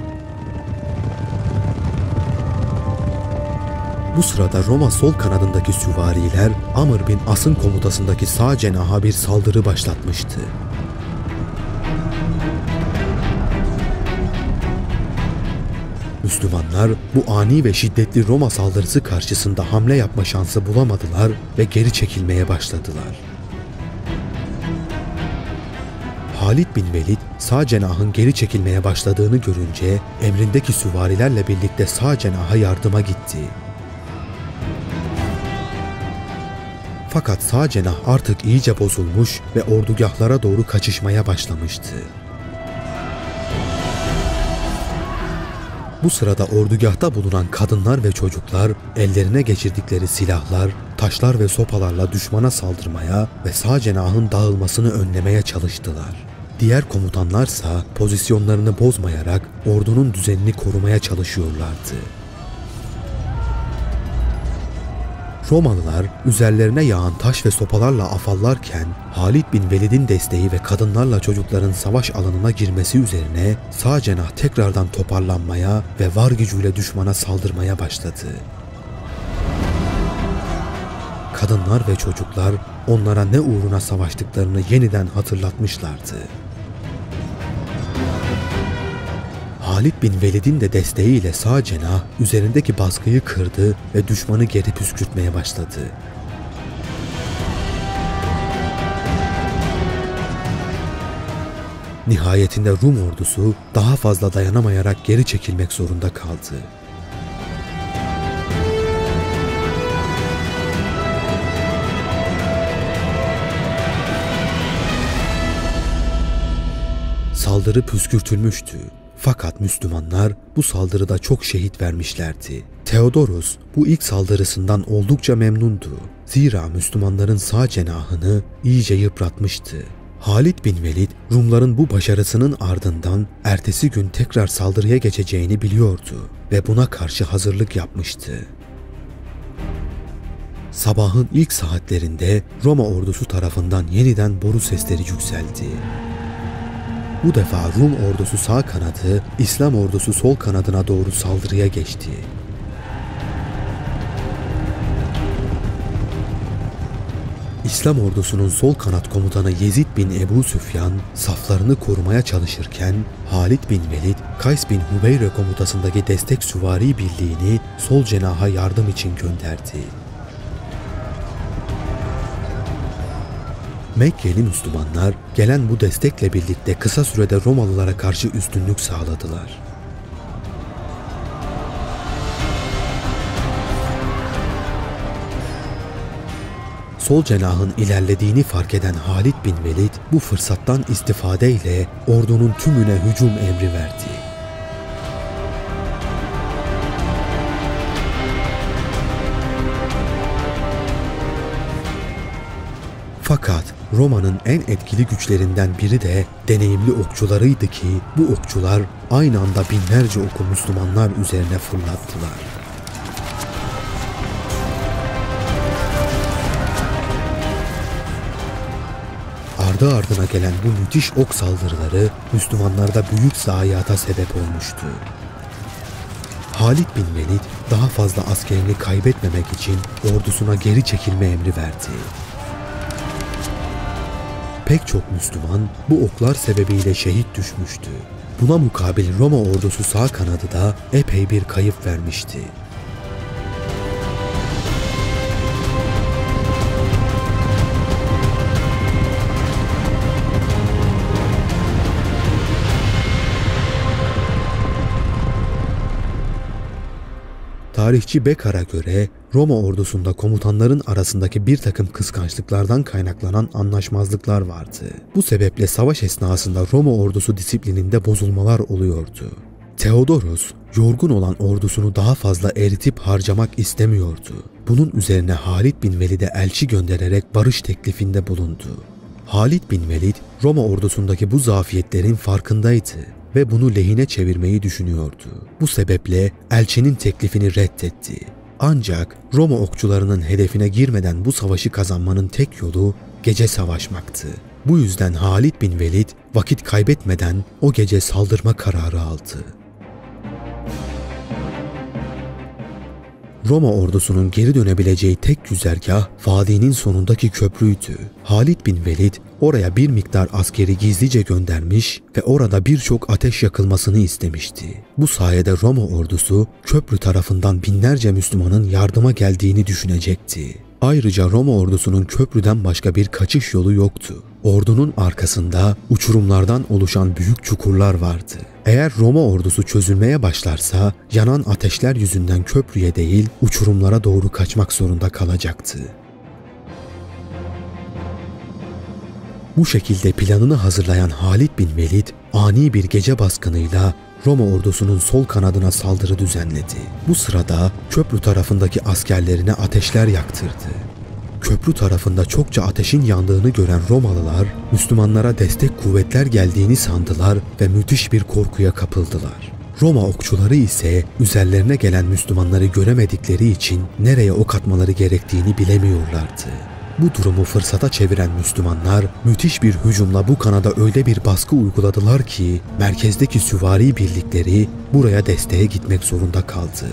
Speaker 1: Bu sırada Roma sol kanadındaki süvariler Amr bin As'ın komutasındaki sağ cenaha bir saldırı başlatmıştı. Müslümanlar bu ani ve şiddetli Roma saldırısı karşısında hamle yapma şansı bulamadılar ve geri çekilmeye başladılar. Halid bin Velid sağ cenahın geri çekilmeye başladığını görünce emrindeki süvarilerle birlikte sağ cenaha yardıma gitti. Fakat sağ cenah artık iyice bozulmuş ve ordugahlara doğru kaçışmaya başlamıştı. Bu sırada ordugahta bulunan kadınlar ve çocuklar ellerine geçirdikleri silahlar, taşlar ve sopalarla düşmana saldırmaya ve sağ cenahın dağılmasını önlemeye çalıştılar. Diğer komutanlarsa pozisyonlarını bozmayarak ordunun düzenini korumaya çalışıyorlardı. Romalılar üzerlerine yağan taş ve sopalarla afallarken Halid bin Velid'in desteği ve kadınlarla çocukların savaş alanına girmesi üzerine sağ cenah tekrardan toparlanmaya ve var gücüyle düşmana saldırmaya başladı. Kadınlar ve çocuklar onlara ne uğruna savaştıklarını yeniden hatırlatmışlardı. Halid bin Velid'in de desteğiyle sağ cenah üzerindeki baskıyı kırdı ve düşmanı geri püskürtmeye başladı. Nihayetinde Rum ordusu daha fazla dayanamayarak geri çekilmek zorunda kaldı. Saldırı püskürtülmüştü fakat Müslümanlar bu saldırıda çok şehit vermişlerdi. Theodorus bu ilk saldırısından oldukça memnundu. Zira Müslümanların sağ cenahını iyice yıpratmıştı. Halid bin Velid Rumların bu başarısının ardından ertesi gün tekrar saldırıya geçeceğini biliyordu ve buna karşı hazırlık yapmıştı. Sabahın ilk saatlerinde Roma ordusu tarafından yeniden boru sesleri yükseldi. Bu defa Rum ordusu sağ kanadı, İslam ordusu sol kanadına doğru saldırıya geçti. İslam ordusunun sol kanat komutanı Yezid bin Ebu Süfyan saflarını korumaya çalışırken Halid bin Velid, Kays bin Hubeyre komutasındaki destek süvari birliğini sol cenaha yardım için gönderdi. Mekkeli Müslümanlar gelen bu destekle birlikte kısa sürede Romalılara karşı üstünlük sağladılar. Sol cenahın ilerlediğini fark eden Halid bin Velid bu fırsattan istifadeyle ordunun tümüne hücum emri verdi. Fakat Roma'nın en etkili güçlerinden biri de deneyimli okçularıydı ki bu okçular aynı anda binlerce oku Müslümanlar üzerine fırlattılar. Ardı ardına gelen bu müthiş ok saldırıları Müslümanlarda büyük zayiata sebep olmuştu. Halit bin Velid daha fazla askerini kaybetmemek için ordusuna geri çekilme emri verdi. Pek çok Müslüman bu oklar sebebiyle şehit düşmüştü. Buna mukabil Roma ordusu sağ kanadı da epey bir kayıp vermişti. Tarihçi Bekar'a göre Roma ordusunda komutanların arasındaki bir takım kıskançlıklardan kaynaklanan anlaşmazlıklar vardı. Bu sebeple savaş esnasında Roma ordusu disiplininde bozulmalar oluyordu. Theodorus, yorgun olan ordusunu daha fazla eritip harcamak istemiyordu. Bunun üzerine Halit bin Velid'e elçi göndererek barış teklifinde bulundu. Halit bin Velid, Roma ordusundaki bu zafiyetlerin farkındaydı ve bunu lehine çevirmeyi düşünüyordu. Bu sebeple elçinin teklifini reddetti. Ancak Roma okçularının hedefine girmeden bu savaşı kazanmanın tek yolu gece savaşmaktı. Bu yüzden Halid bin Velid vakit kaybetmeden o gece saldırma kararı aldı. Roma ordusunun geri dönebileceği tek güzergah vadinin sonundaki köprüydü. Halid bin Velid oraya bir miktar askeri gizlice göndermiş ve orada birçok ateş yakılmasını istemişti. Bu sayede Roma ordusu köprü tarafından binlerce Müslümanın yardıma geldiğini düşünecekti. Ayrıca Roma ordusunun köprüden başka bir kaçış yolu yoktu. Ordunun arkasında uçurumlardan oluşan büyük çukurlar vardı. Eğer Roma ordusu çözülmeye başlarsa yanan ateşler yüzünden köprüye değil uçurumlara doğru kaçmak zorunda kalacaktı. Bu şekilde planını hazırlayan Halid bin Velid ani bir gece baskınıyla Roma ordusunun sol kanadına saldırı düzenledi. Bu sırada köprü tarafındaki askerlerine ateşler yaktırdı. Köprü tarafında çokça ateşin yandığını gören Romalılar, Müslümanlara destek kuvvetler geldiğini sandılar ve müthiş bir korkuya kapıldılar. Roma okçuları ise üzerlerine gelen Müslümanları göremedikleri için nereye ok atmaları gerektiğini bilemiyorlardı. Bu durumu fırsata çeviren Müslümanlar müthiş bir hücumla bu kanada öyle bir baskı uyguladılar ki merkezdeki süvari birlikleri buraya desteğe gitmek zorunda kaldı.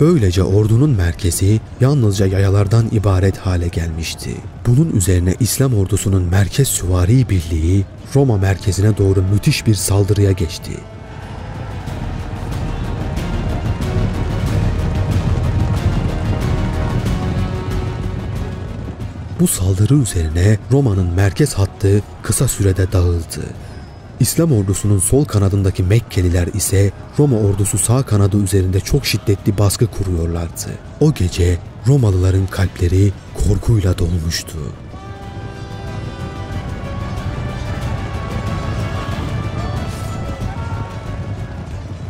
Speaker 1: Böylece ordunun merkezi yalnızca yayalardan ibaret hale gelmişti. Bunun üzerine İslam ordusunun merkez süvari birliği Roma merkezine doğru müthiş bir saldırıya geçti. Bu saldırı üzerine Roma'nın merkez hattı kısa sürede dağıldı. İslam ordusunun sol kanadındaki Mekkeliler ise Roma ordusu sağ kanadı üzerinde çok şiddetli baskı kuruyorlardı. O gece Romalıların kalpleri korkuyla dolmuştu.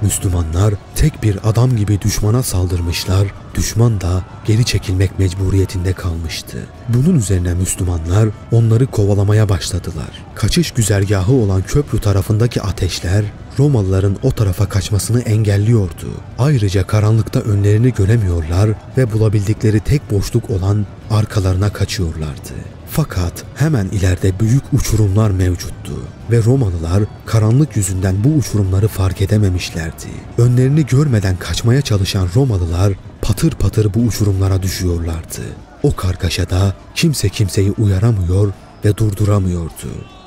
Speaker 1: Müslümanlar tek bir adam gibi düşmana saldırmışlar, düşman da geri çekilmek mecburiyetinde kalmıştı. Bunun üzerine Müslümanlar onları kovalamaya başladılar. Kaçış güzergahı olan köprü tarafındaki ateşler Romalıların o tarafa kaçmasını engelliyordu. Ayrıca karanlıkta önlerini göremiyorlar ve bulabildikleri tek boşluk olan arkalarına kaçıyorlardı. Fakat hemen ileride büyük uçurumlar mevcuttu ve Romalılar karanlık yüzünden bu uçurumları fark edememişlerdi. Önlerini görmeden kaçmaya çalışan Romalılar patır patır bu uçurumlara düşüyorlardı. O kargaşada kimse kimseyi uyaramıyor ve durduramıyordu.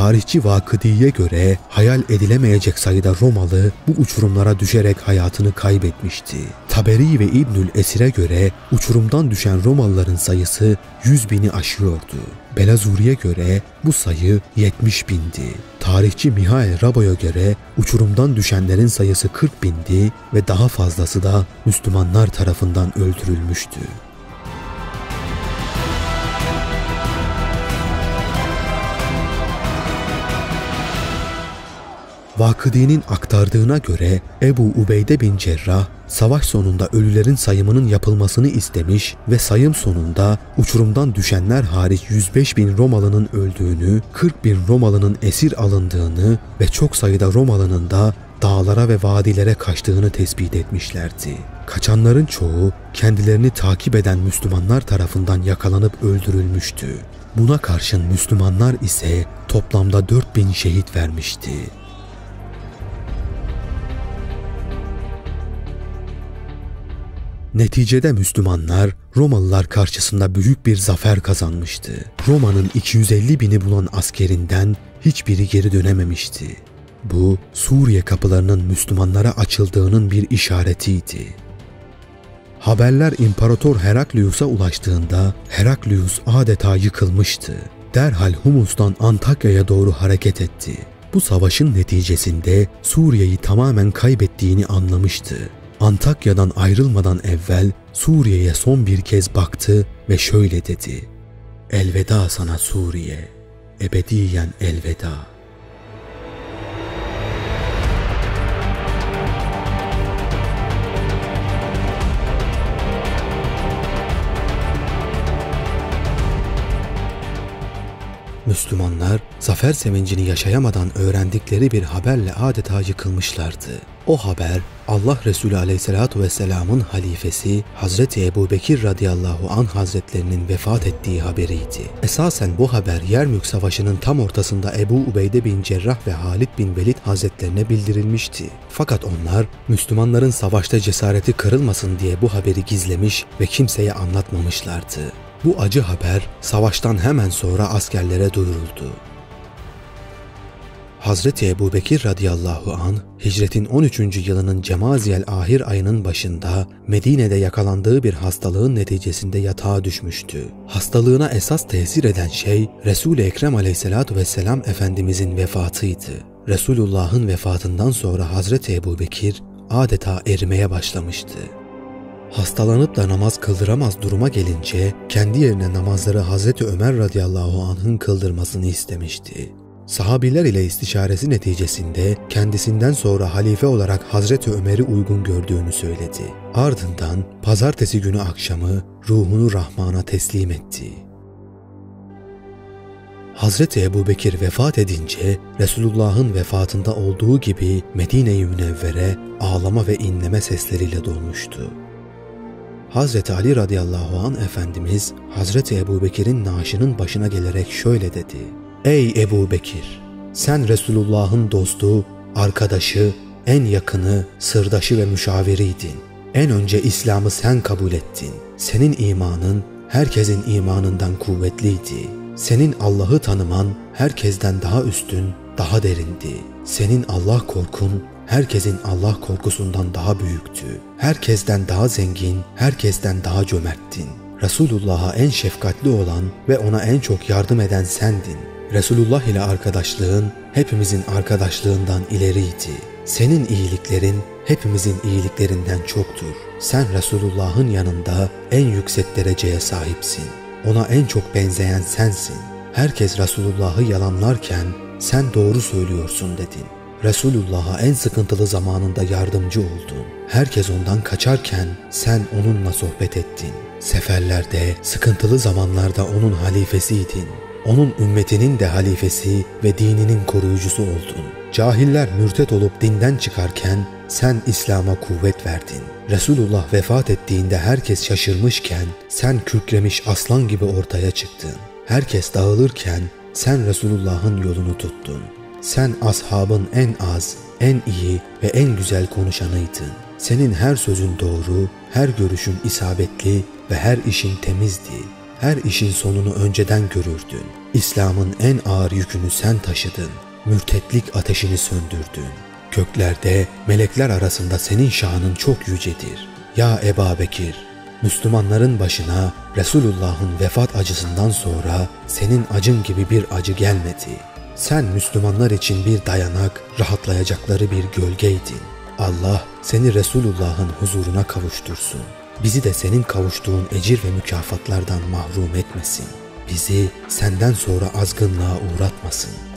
Speaker 1: Tarihçi Vakıdi'ye göre hayal edilemeyecek sayıda Romalı bu uçurumlara düşerek hayatını kaybetmişti. Taberi ve İbnül Esir'e göre uçurumdan düşen Romalıların sayısı 100 bini aşıyordu. Belazuri'ye göre bu sayı 70 bindi. Tarihçi Mihail Rabo'ya göre uçurumdan düşenlerin sayısı 40 bindi ve daha fazlası da Müslümanlar tarafından öldürülmüştü. Vakıdi'nin aktardığına göre Ebu Ubeyde bin Cerrah savaş sonunda ölülerin sayımının yapılmasını istemiş ve sayım sonunda uçurumdan düşenler hariç 105 bin Romalı'nın öldüğünü, 40 bin Romalı'nın esir alındığını ve çok sayıda Romalı'nın da dağlara ve vadilere kaçtığını tespit etmişlerdi. Kaçanların çoğu kendilerini takip eden Müslümanlar tarafından yakalanıp öldürülmüştü. Buna karşın Müslümanlar ise toplamda 4000 şehit vermişti. Neticede Müslümanlar Romalılar karşısında büyük bir zafer kazanmıştı. Roma'nın 250 bini bulan askerinden hiçbiri geri dönememişti. Bu Suriye kapılarının Müslümanlara açıldığının bir işaretiydi. Haberler İmparator Heraklius'a ulaştığında Heraklius adeta yıkılmıştı. Derhal Humus'tan Antakya'ya doğru hareket etti. Bu savaşın neticesinde Suriye'yi tamamen kaybettiğini anlamıştı. Antakya'dan ayrılmadan evvel Suriye'ye son bir kez baktı ve şöyle dedi. Elveda sana Suriye, ebediyen elveda. Müslümanlar zafer sevincini yaşayamadan öğrendikleri bir haberle adeta yıkılmışlardı. O haber Allah Resulü Aleyhisselatü Vesselam'ın halifesi Hazreti Ebu Bekir radıyallahu an hazretlerinin vefat ettiği haberiydi. Esasen bu haber Yermük Savaşı'nın tam ortasında Ebu Ubeyde bin Cerrah ve Halid bin Velid hazretlerine bildirilmişti. Fakat onlar Müslümanların savaşta cesareti kırılmasın diye bu haberi gizlemiş ve kimseye anlatmamışlardı. Bu acı haber savaştan hemen sonra askerlere duyuruldu. Hazreti Ebu Bekir radıyallahu an hicretin 13. yılının Cemaziyel ahir ayının başında Medine'de yakalandığı bir hastalığın neticesinde yatağa düşmüştü. Hastalığına esas tesir eden şey Resul-i Ekrem aleyhissalatu vesselam Efendimizin vefatıydı. Resulullah'ın vefatından sonra Hazreti Ebu Bekir adeta erimeye başlamıştı. Hastalanıp da namaz kıldıramaz duruma gelince kendi yerine namazları Hazreti Ömer radıyallahu anh'ın kıldırmasını istemişti. Sahabiler ile istişaresi neticesinde kendisinden sonra halife olarak Hazreti Ömer'i uygun gördüğünü söyledi. Ardından pazartesi günü akşamı ruhunu Rahman'a teslim etti. Hazreti Ebu Bekir vefat edince Resulullah'ın vefatında olduğu gibi Medine-i Münevvere ağlama ve inleme sesleriyle dolmuştu. Hazreti Ali radıyallahu an Efendimiz Hazreti Ebu Bekir'in naaşının başına gelerek şöyle dedi. Ey Ebu Bekir! Sen Resulullah'ın dostu, arkadaşı, en yakını, sırdaşı ve müşaviriydin. En önce İslam'ı sen kabul ettin. Senin imanın herkesin imanından kuvvetliydi. Senin Allah'ı tanıman herkesten daha üstün, daha derindi. Senin Allah korkun herkesin Allah korkusundan daha büyüktü. Herkesten daha zengin, herkesten daha cömerttin. Resulullah'a en şefkatli olan ve ona en çok yardım eden sendin. Resulullah ile arkadaşlığın hepimizin arkadaşlığından ileriydi. Senin iyiliklerin hepimizin iyiliklerinden çoktur. Sen Resulullah'ın yanında en yüksek dereceye sahipsin. Ona en çok benzeyen sensin. Herkes Resulullah'ı yalanlarken sen doğru söylüyorsun dedin. Resulullah'a en sıkıntılı zamanında yardımcı oldun. Herkes ondan kaçarken sen onunla sohbet ettin. Seferlerde, sıkıntılı zamanlarda onun halifesiydin. Onun ümmetinin de halifesi ve dininin koruyucusu oldun. Cahiller mürtet olup dinden çıkarken sen İslam'a kuvvet verdin. Resulullah vefat ettiğinde herkes şaşırmışken sen kükremiş aslan gibi ortaya çıktın. Herkes dağılırken sen Resulullah'ın yolunu tuttun. Sen ashabın en az, en iyi ve en güzel konuşanıydın. Senin her sözün doğru, her görüşün isabetli ve her işin temizdi. Her işin sonunu önceden görürdün. İslam'ın en ağır yükünü sen taşıdın. Mürtetlik ateşini söndürdün. Köklerde, melekler arasında senin şanın çok yücedir. Ya Eba Bekir, Müslümanların başına Resulullah'ın vefat acısından sonra senin acın gibi bir acı gelmedi. Sen Müslümanlar için bir dayanak, rahatlayacakları bir gölgeydin. Allah seni Resulullah'ın huzuruna kavuştursun. Bizi de senin kavuştuğun ecir ve mükafatlardan mahrum etmesin. Bizi senden sonra azgınlığa uğratmasın.''